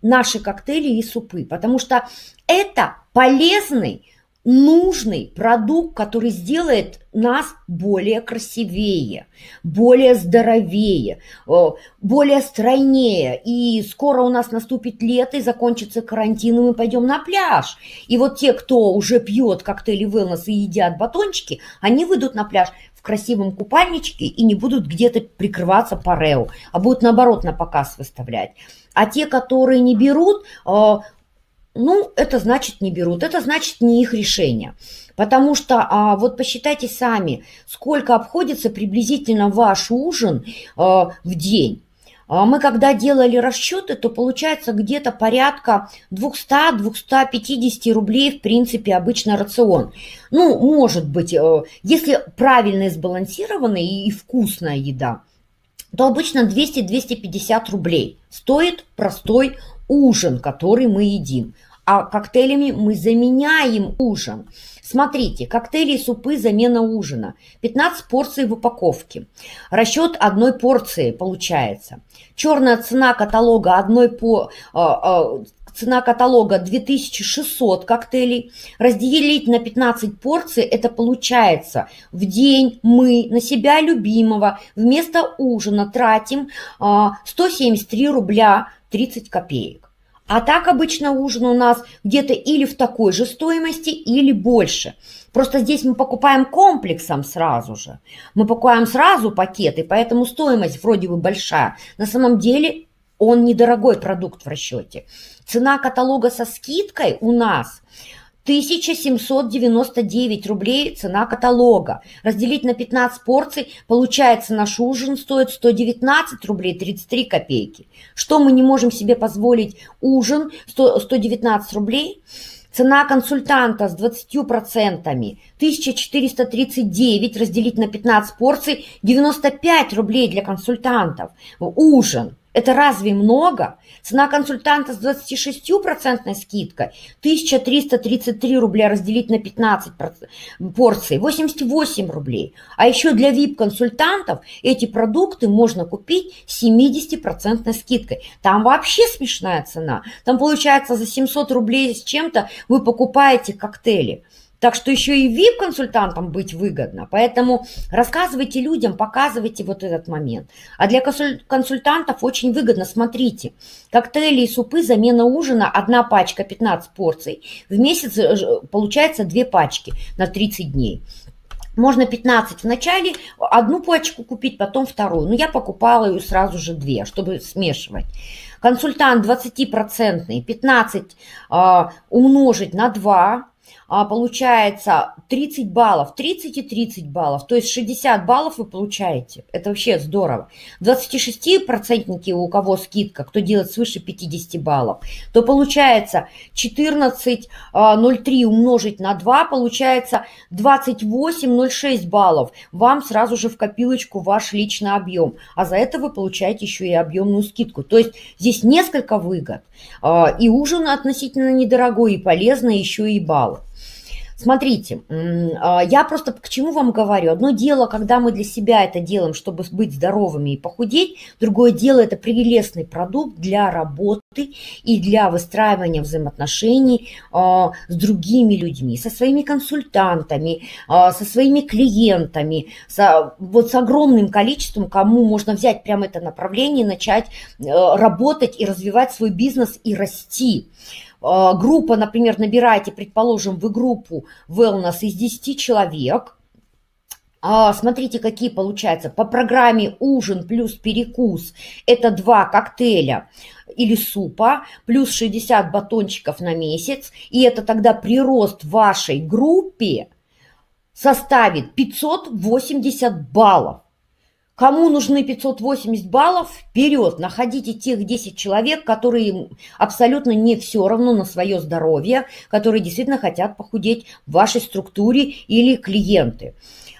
наши коктейли и супы, потому что это полезный нужный продукт, который сделает нас более красивее, более здоровее, более стройнее. И скоро у нас наступит лето и закончится карантин, и мы пойдем на пляж. И вот те, кто уже пьет коктейли wellness и едят батончики, они выйдут на пляж в красивом купальничке и не будут где-то прикрываться парео, а будут наоборот на показ выставлять. А те, которые не берут, ну, это значит не берут, это значит не их решение. Потому что а, вот посчитайте сами, сколько обходится приблизительно ваш ужин а, в день. А мы когда делали расчеты, то получается где-то порядка 200-250 рублей, в принципе, обычно рацион. Ну, может быть, э, если правильно сбалансированная и вкусная еда, то обычно 200-250 рублей стоит простой ужин, который мы едим а коктейлями мы заменяем ужин. Смотрите, коктейли и супы – замена ужина. 15 порций в упаковке. Расчет одной порции получается. Черная цена каталога одной по, э, э, цена каталога 2600 коктейлей, разделить на 15 порций, это получается в день мы на себя любимого вместо ужина тратим 173 а, рубля 30 копеек. А так обычно ужин у нас где-то или в такой же стоимости, или больше. Просто здесь мы покупаем комплексом сразу же. Мы покупаем сразу пакеты, поэтому стоимость вроде бы большая. На самом деле он недорогой продукт в расчете. Цена каталога со скидкой у нас 1799 рублей цена каталога. Разделить на 15 порций, получается наш ужин стоит 119 рублей 33 копейки. Что мы не можем себе позволить? Ужин 100, 119 рублей. Цена консультанта с 20% 1439 разделить на 15 порций 95 рублей для консультантов. Ужин. Это разве много? Цена консультанта с 26% скидкой 1333 рубля разделить на 15 порций 88 рублей. А еще для VIP-консультантов эти продукты можно купить с 70% скидкой. Там вообще смешная цена. Там получается за 700 рублей с чем-то вы покупаете коктейли. Так что еще и VIP-консультантам быть выгодно. Поэтому рассказывайте людям, показывайте вот этот момент. А для консультантов очень выгодно, смотрите, коктейли и супы, замена ужина, одна пачка 15 порций. В месяц э, получается две пачки на 30 дней. Можно 15 в начале, одну пачку купить, потом вторую. Но я покупала ее сразу же две, чтобы смешивать. Консультант 20%, 15 э, умножить на 2, а, получается 30 баллов, 30 и 30 баллов, то есть 60 баллов вы получаете. Это вообще здорово. 26-процентники, у кого скидка, кто делает свыше 50 баллов, то получается 14,03 а, умножить на 2, получается 28,06 баллов. Вам сразу же в копилочку ваш личный объем. А за это вы получаете еще и объемную скидку. То есть здесь несколько выгод. А, и ужин относительно недорогой, и полезно еще и баллы. Смотрите, а, я просто к чему вам говорю. Одно дело, когда мы для себя это делаем, чтобы быть здоровыми и похудеть. Другое дело, это прелестный продукт для работы и для выстраивания взаимоотношений а, с другими людьми, со своими консультантами, а, со своими клиентами, со, вот с огромным количеством, кому можно взять прямо это направление, начать э, работать и развивать свой бизнес и расти. А, группа, например, набираете, предположим, вы группу wellness из 10 человек, а, смотрите, какие получаются. По программе ужин плюс перекус это два коктейля или супа, плюс 60 батончиков на месяц. И это тогда прирост вашей группе составит 580 баллов. Кому нужны 580 баллов, вперед, находите тех 10 человек, которые абсолютно не все равно на свое здоровье, которые действительно хотят похудеть в вашей структуре или клиенты.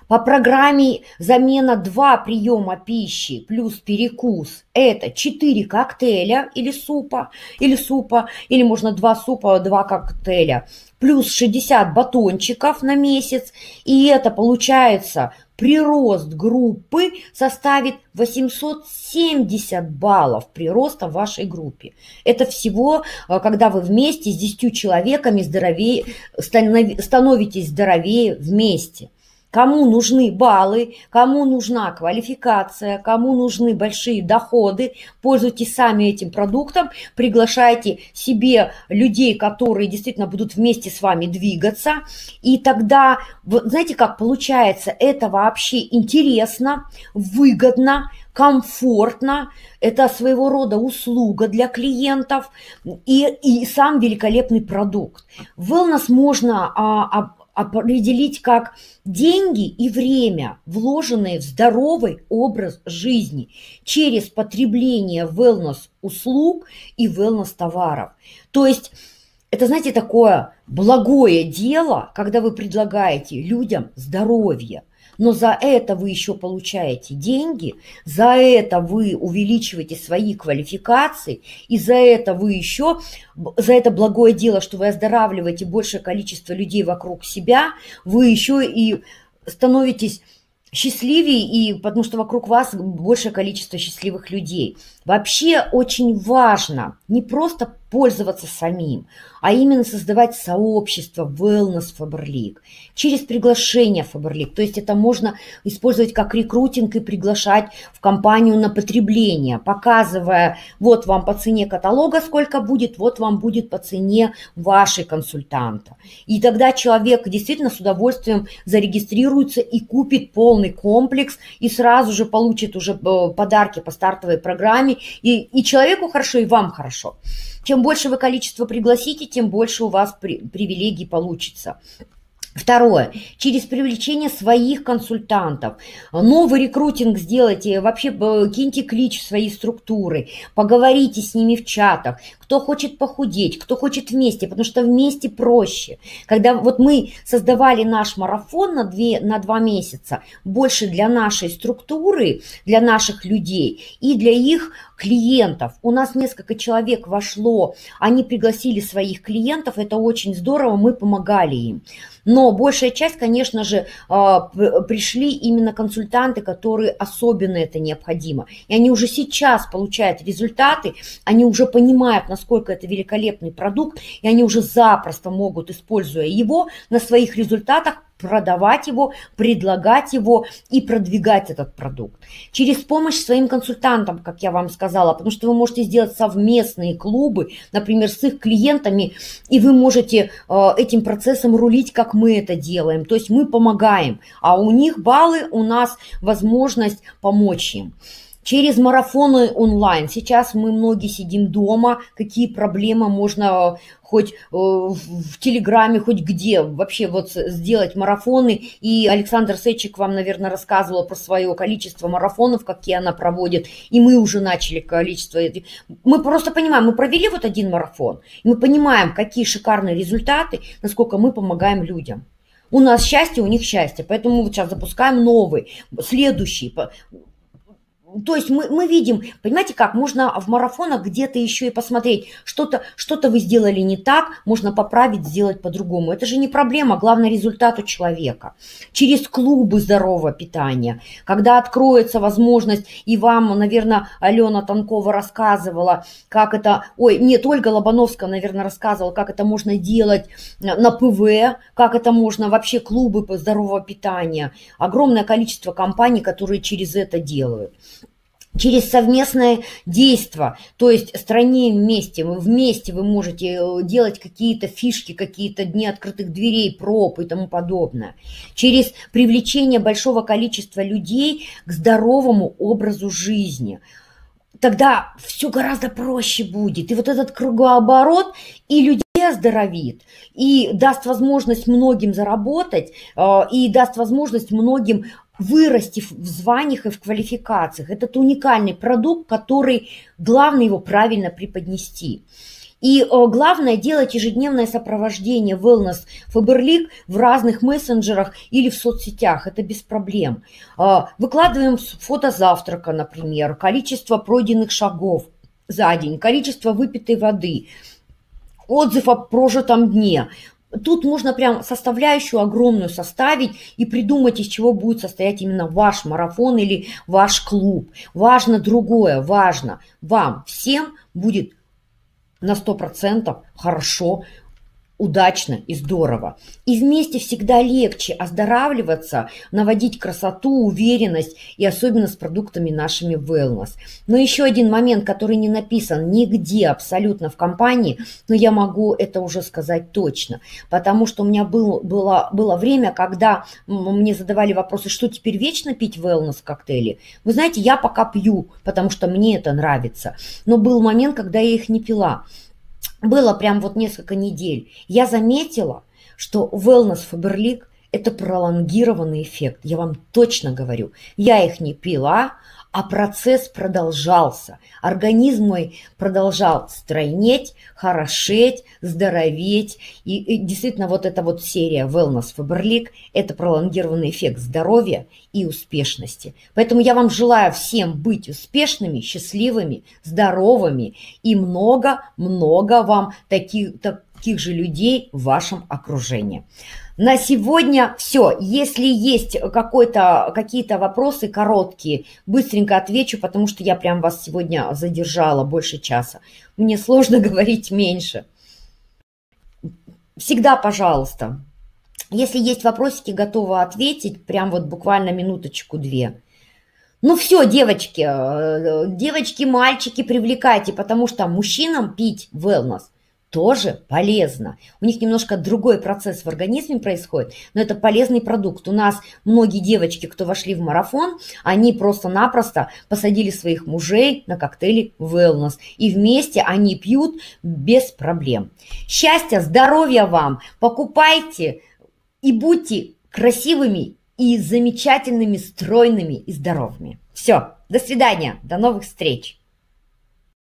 По программе замена 2 приема пищи плюс перекус – это 4 коктейля или супа, или супа, или можно 2 супа, 2 коктейля, плюс 60 батончиков на месяц, и это получается прирост группы составит 870 баллов прироста в вашей группе. Это всего, э, когда вы вместе с 10 человеками здоровее, становитесь здоровее вместе кому нужны баллы, кому нужна квалификация, кому нужны большие доходы, пользуйтесь сами этим продуктом, приглашайте себе людей, которые действительно будут вместе с вами двигаться, и тогда, знаете, как получается, это вообще интересно, выгодно, комфортно, это своего рода услуга для клиентов и, и сам великолепный продукт. Wellness можно а, определить как деньги и время, вложенные в здоровый образ жизни через потребление wellness-услуг и wellness-товаров. То есть это, знаете, такое благое дело, когда вы предлагаете людям здоровье – но за это вы еще получаете деньги, за это вы увеличиваете свои квалификации, и за это вы еще, за это благое дело, что вы оздоравливаете большее количество людей вокруг себя, вы еще и становитесь счастливее, и потому что вокруг вас большее количество счастливых людей. Вообще очень важно не просто пользоваться самим, а именно создавать сообщество Wellness Faberlic через приглашение Faberlic. То есть это можно использовать как рекрутинг и приглашать в компанию на потребление, показывая, вот вам по цене каталога сколько будет, вот вам будет по цене вашей консультанта. И тогда человек действительно с удовольствием зарегистрируется и купит полный комплекс и сразу же получит уже э, подарки по стартовой программе. И, и человеку хорошо, и вам хорошо. Чем больше вы количество пригласите, тем больше у вас при, привилегий получится. Второе. Через привлечение своих консультантов. Новый рекрутинг сделайте, вообще киньте клич в свои структуры, поговорите с ними в чатах, кто хочет похудеть, кто хочет вместе, потому что вместе проще. Когда вот мы создавали наш марафон на, две, на два месяца, больше для нашей структуры, для наших людей и для их клиентов. У нас несколько человек вошло, они пригласили своих клиентов, это очень здорово, мы помогали им. Но большая часть, конечно же, а, пришли именно консультанты, которые особенно это необходимо. И они уже сейчас получают результаты, они уже понимают, насколько это великолепный продукт, и они уже запросто могут, используя его, на своих результатах продавать его, предлагать его и продвигать этот продукт. Через помощь своим консультантам, как я вам сказала, потому что вы можете сделать совместные клубы, например, с их клиентами, и вы можете э, этим процессом рулить, как мы это делаем. То есть мы помогаем, а у них баллы, у нас возможность помочь им через марафоны онлайн. Сейчас мы многие сидим дома, какие проблемы можно хоть э, в Телеграме, хоть где вообще вот сделать марафоны. И Александр Сечик вам, наверное, рассказывал про свое количество марафонов, какие она проводит. И мы уже начали количество. Мы просто понимаем, мы провели вот один марафон, и мы понимаем, какие шикарные результаты, насколько мы помогаем людям. У нас счастье, у них счастье. Поэтому вот сейчас запускаем новый, следующий то есть мы, мы видим, понимаете как, можно в марафонах где-то еще и посмотреть, что-то что вы сделали не так, можно поправить, сделать по-другому. Это же не проблема, главное результат у человека. Через клубы здорового питания, когда откроется возможность, и вам, наверное, Алена Танкова рассказывала, как это, ой, нет, Ольга Лобановская, наверное, рассказывала, как это можно делать на ПВ, как это можно вообще клубы по здорового питания. Огромное количество компаний, которые через это делают через совместное действие, то есть стране вместе, вы вместе вы можете э, делать какие-то фишки, какие-то дни открытых дверей, проб и тому подобное, через привлечение большого количества людей к здоровому образу жизни, тогда все гораздо проще будет. И вот этот кругооборот и людей оздоровит, и даст возможность многим заработать, э, и даст возможность многим вырасти в званиях и в квалификациях. Этот уникальный продукт, который главное его правильно преподнести. И э, главное делать ежедневное сопровождение wellness Faberlic в разных мессенджерах или в соцсетях. Это без проблем. Э, выкладываем фото завтрака, например, количество пройденных шагов за день, количество выпитой воды, отзыв о прожитом дне. Тут можно прям составляющую огромную составить и придумать, из чего будет состоять именно ваш марафон или ваш клуб. Важно другое, важно вам всем будет на 100% хорошо удачно и здорово. И вместе всегда легче оздоравливаться, наводить красоту, уверенность и особенно с продуктами нашими wellness. Но еще один момент, который не написан нигде абсолютно в компании, но я могу это уже сказать точно, потому что у меня был, было, было время, когда мне задавали вопросы, что теперь вечно пить wellness коктейли. Вы знаете, я пока пью, потому что мне это нравится. Но был момент, когда я их не пила было прям вот несколько недель, я заметила, что wellness Faberlic – это пролонгированный эффект. Я вам точно говорю. Я их не пила, а процесс продолжался. Организм мой продолжал стройнеть, хорошеть, здороветь. И, и действительно вот эта вот серия Wellness Faberlic – это пролонгированный эффект здоровья и успешности. Поэтому я вам желаю всем быть успешными, счастливыми, здоровыми и много-много вам таких, так, таких же людей в вашем окружении. На сегодня все. Если есть какие-то вопросы короткие, быстренько отвечу, потому что я прям вас сегодня задержала больше часа. Мне сложно [laughs] говорить меньше. Всегда, пожалуйста, если есть вопросики, готова ответить, прям вот буквально минуточку-две. Ну все, девочки, э, девочки, мальчики, привлекайте, потому что мужчинам пить wellness тоже полезно. У них немножко другой процесс в организме происходит, но это полезный продукт. У нас многие девочки, кто вошли в марафон, они просто-напросто посадили своих мужей на коктейли wellness. И вместе они пьют без проблем. Счастья, здоровья вам! Покупайте и будьте красивыми и замечательными, стройными и здоровыми. Все, до свидания, до новых встреч!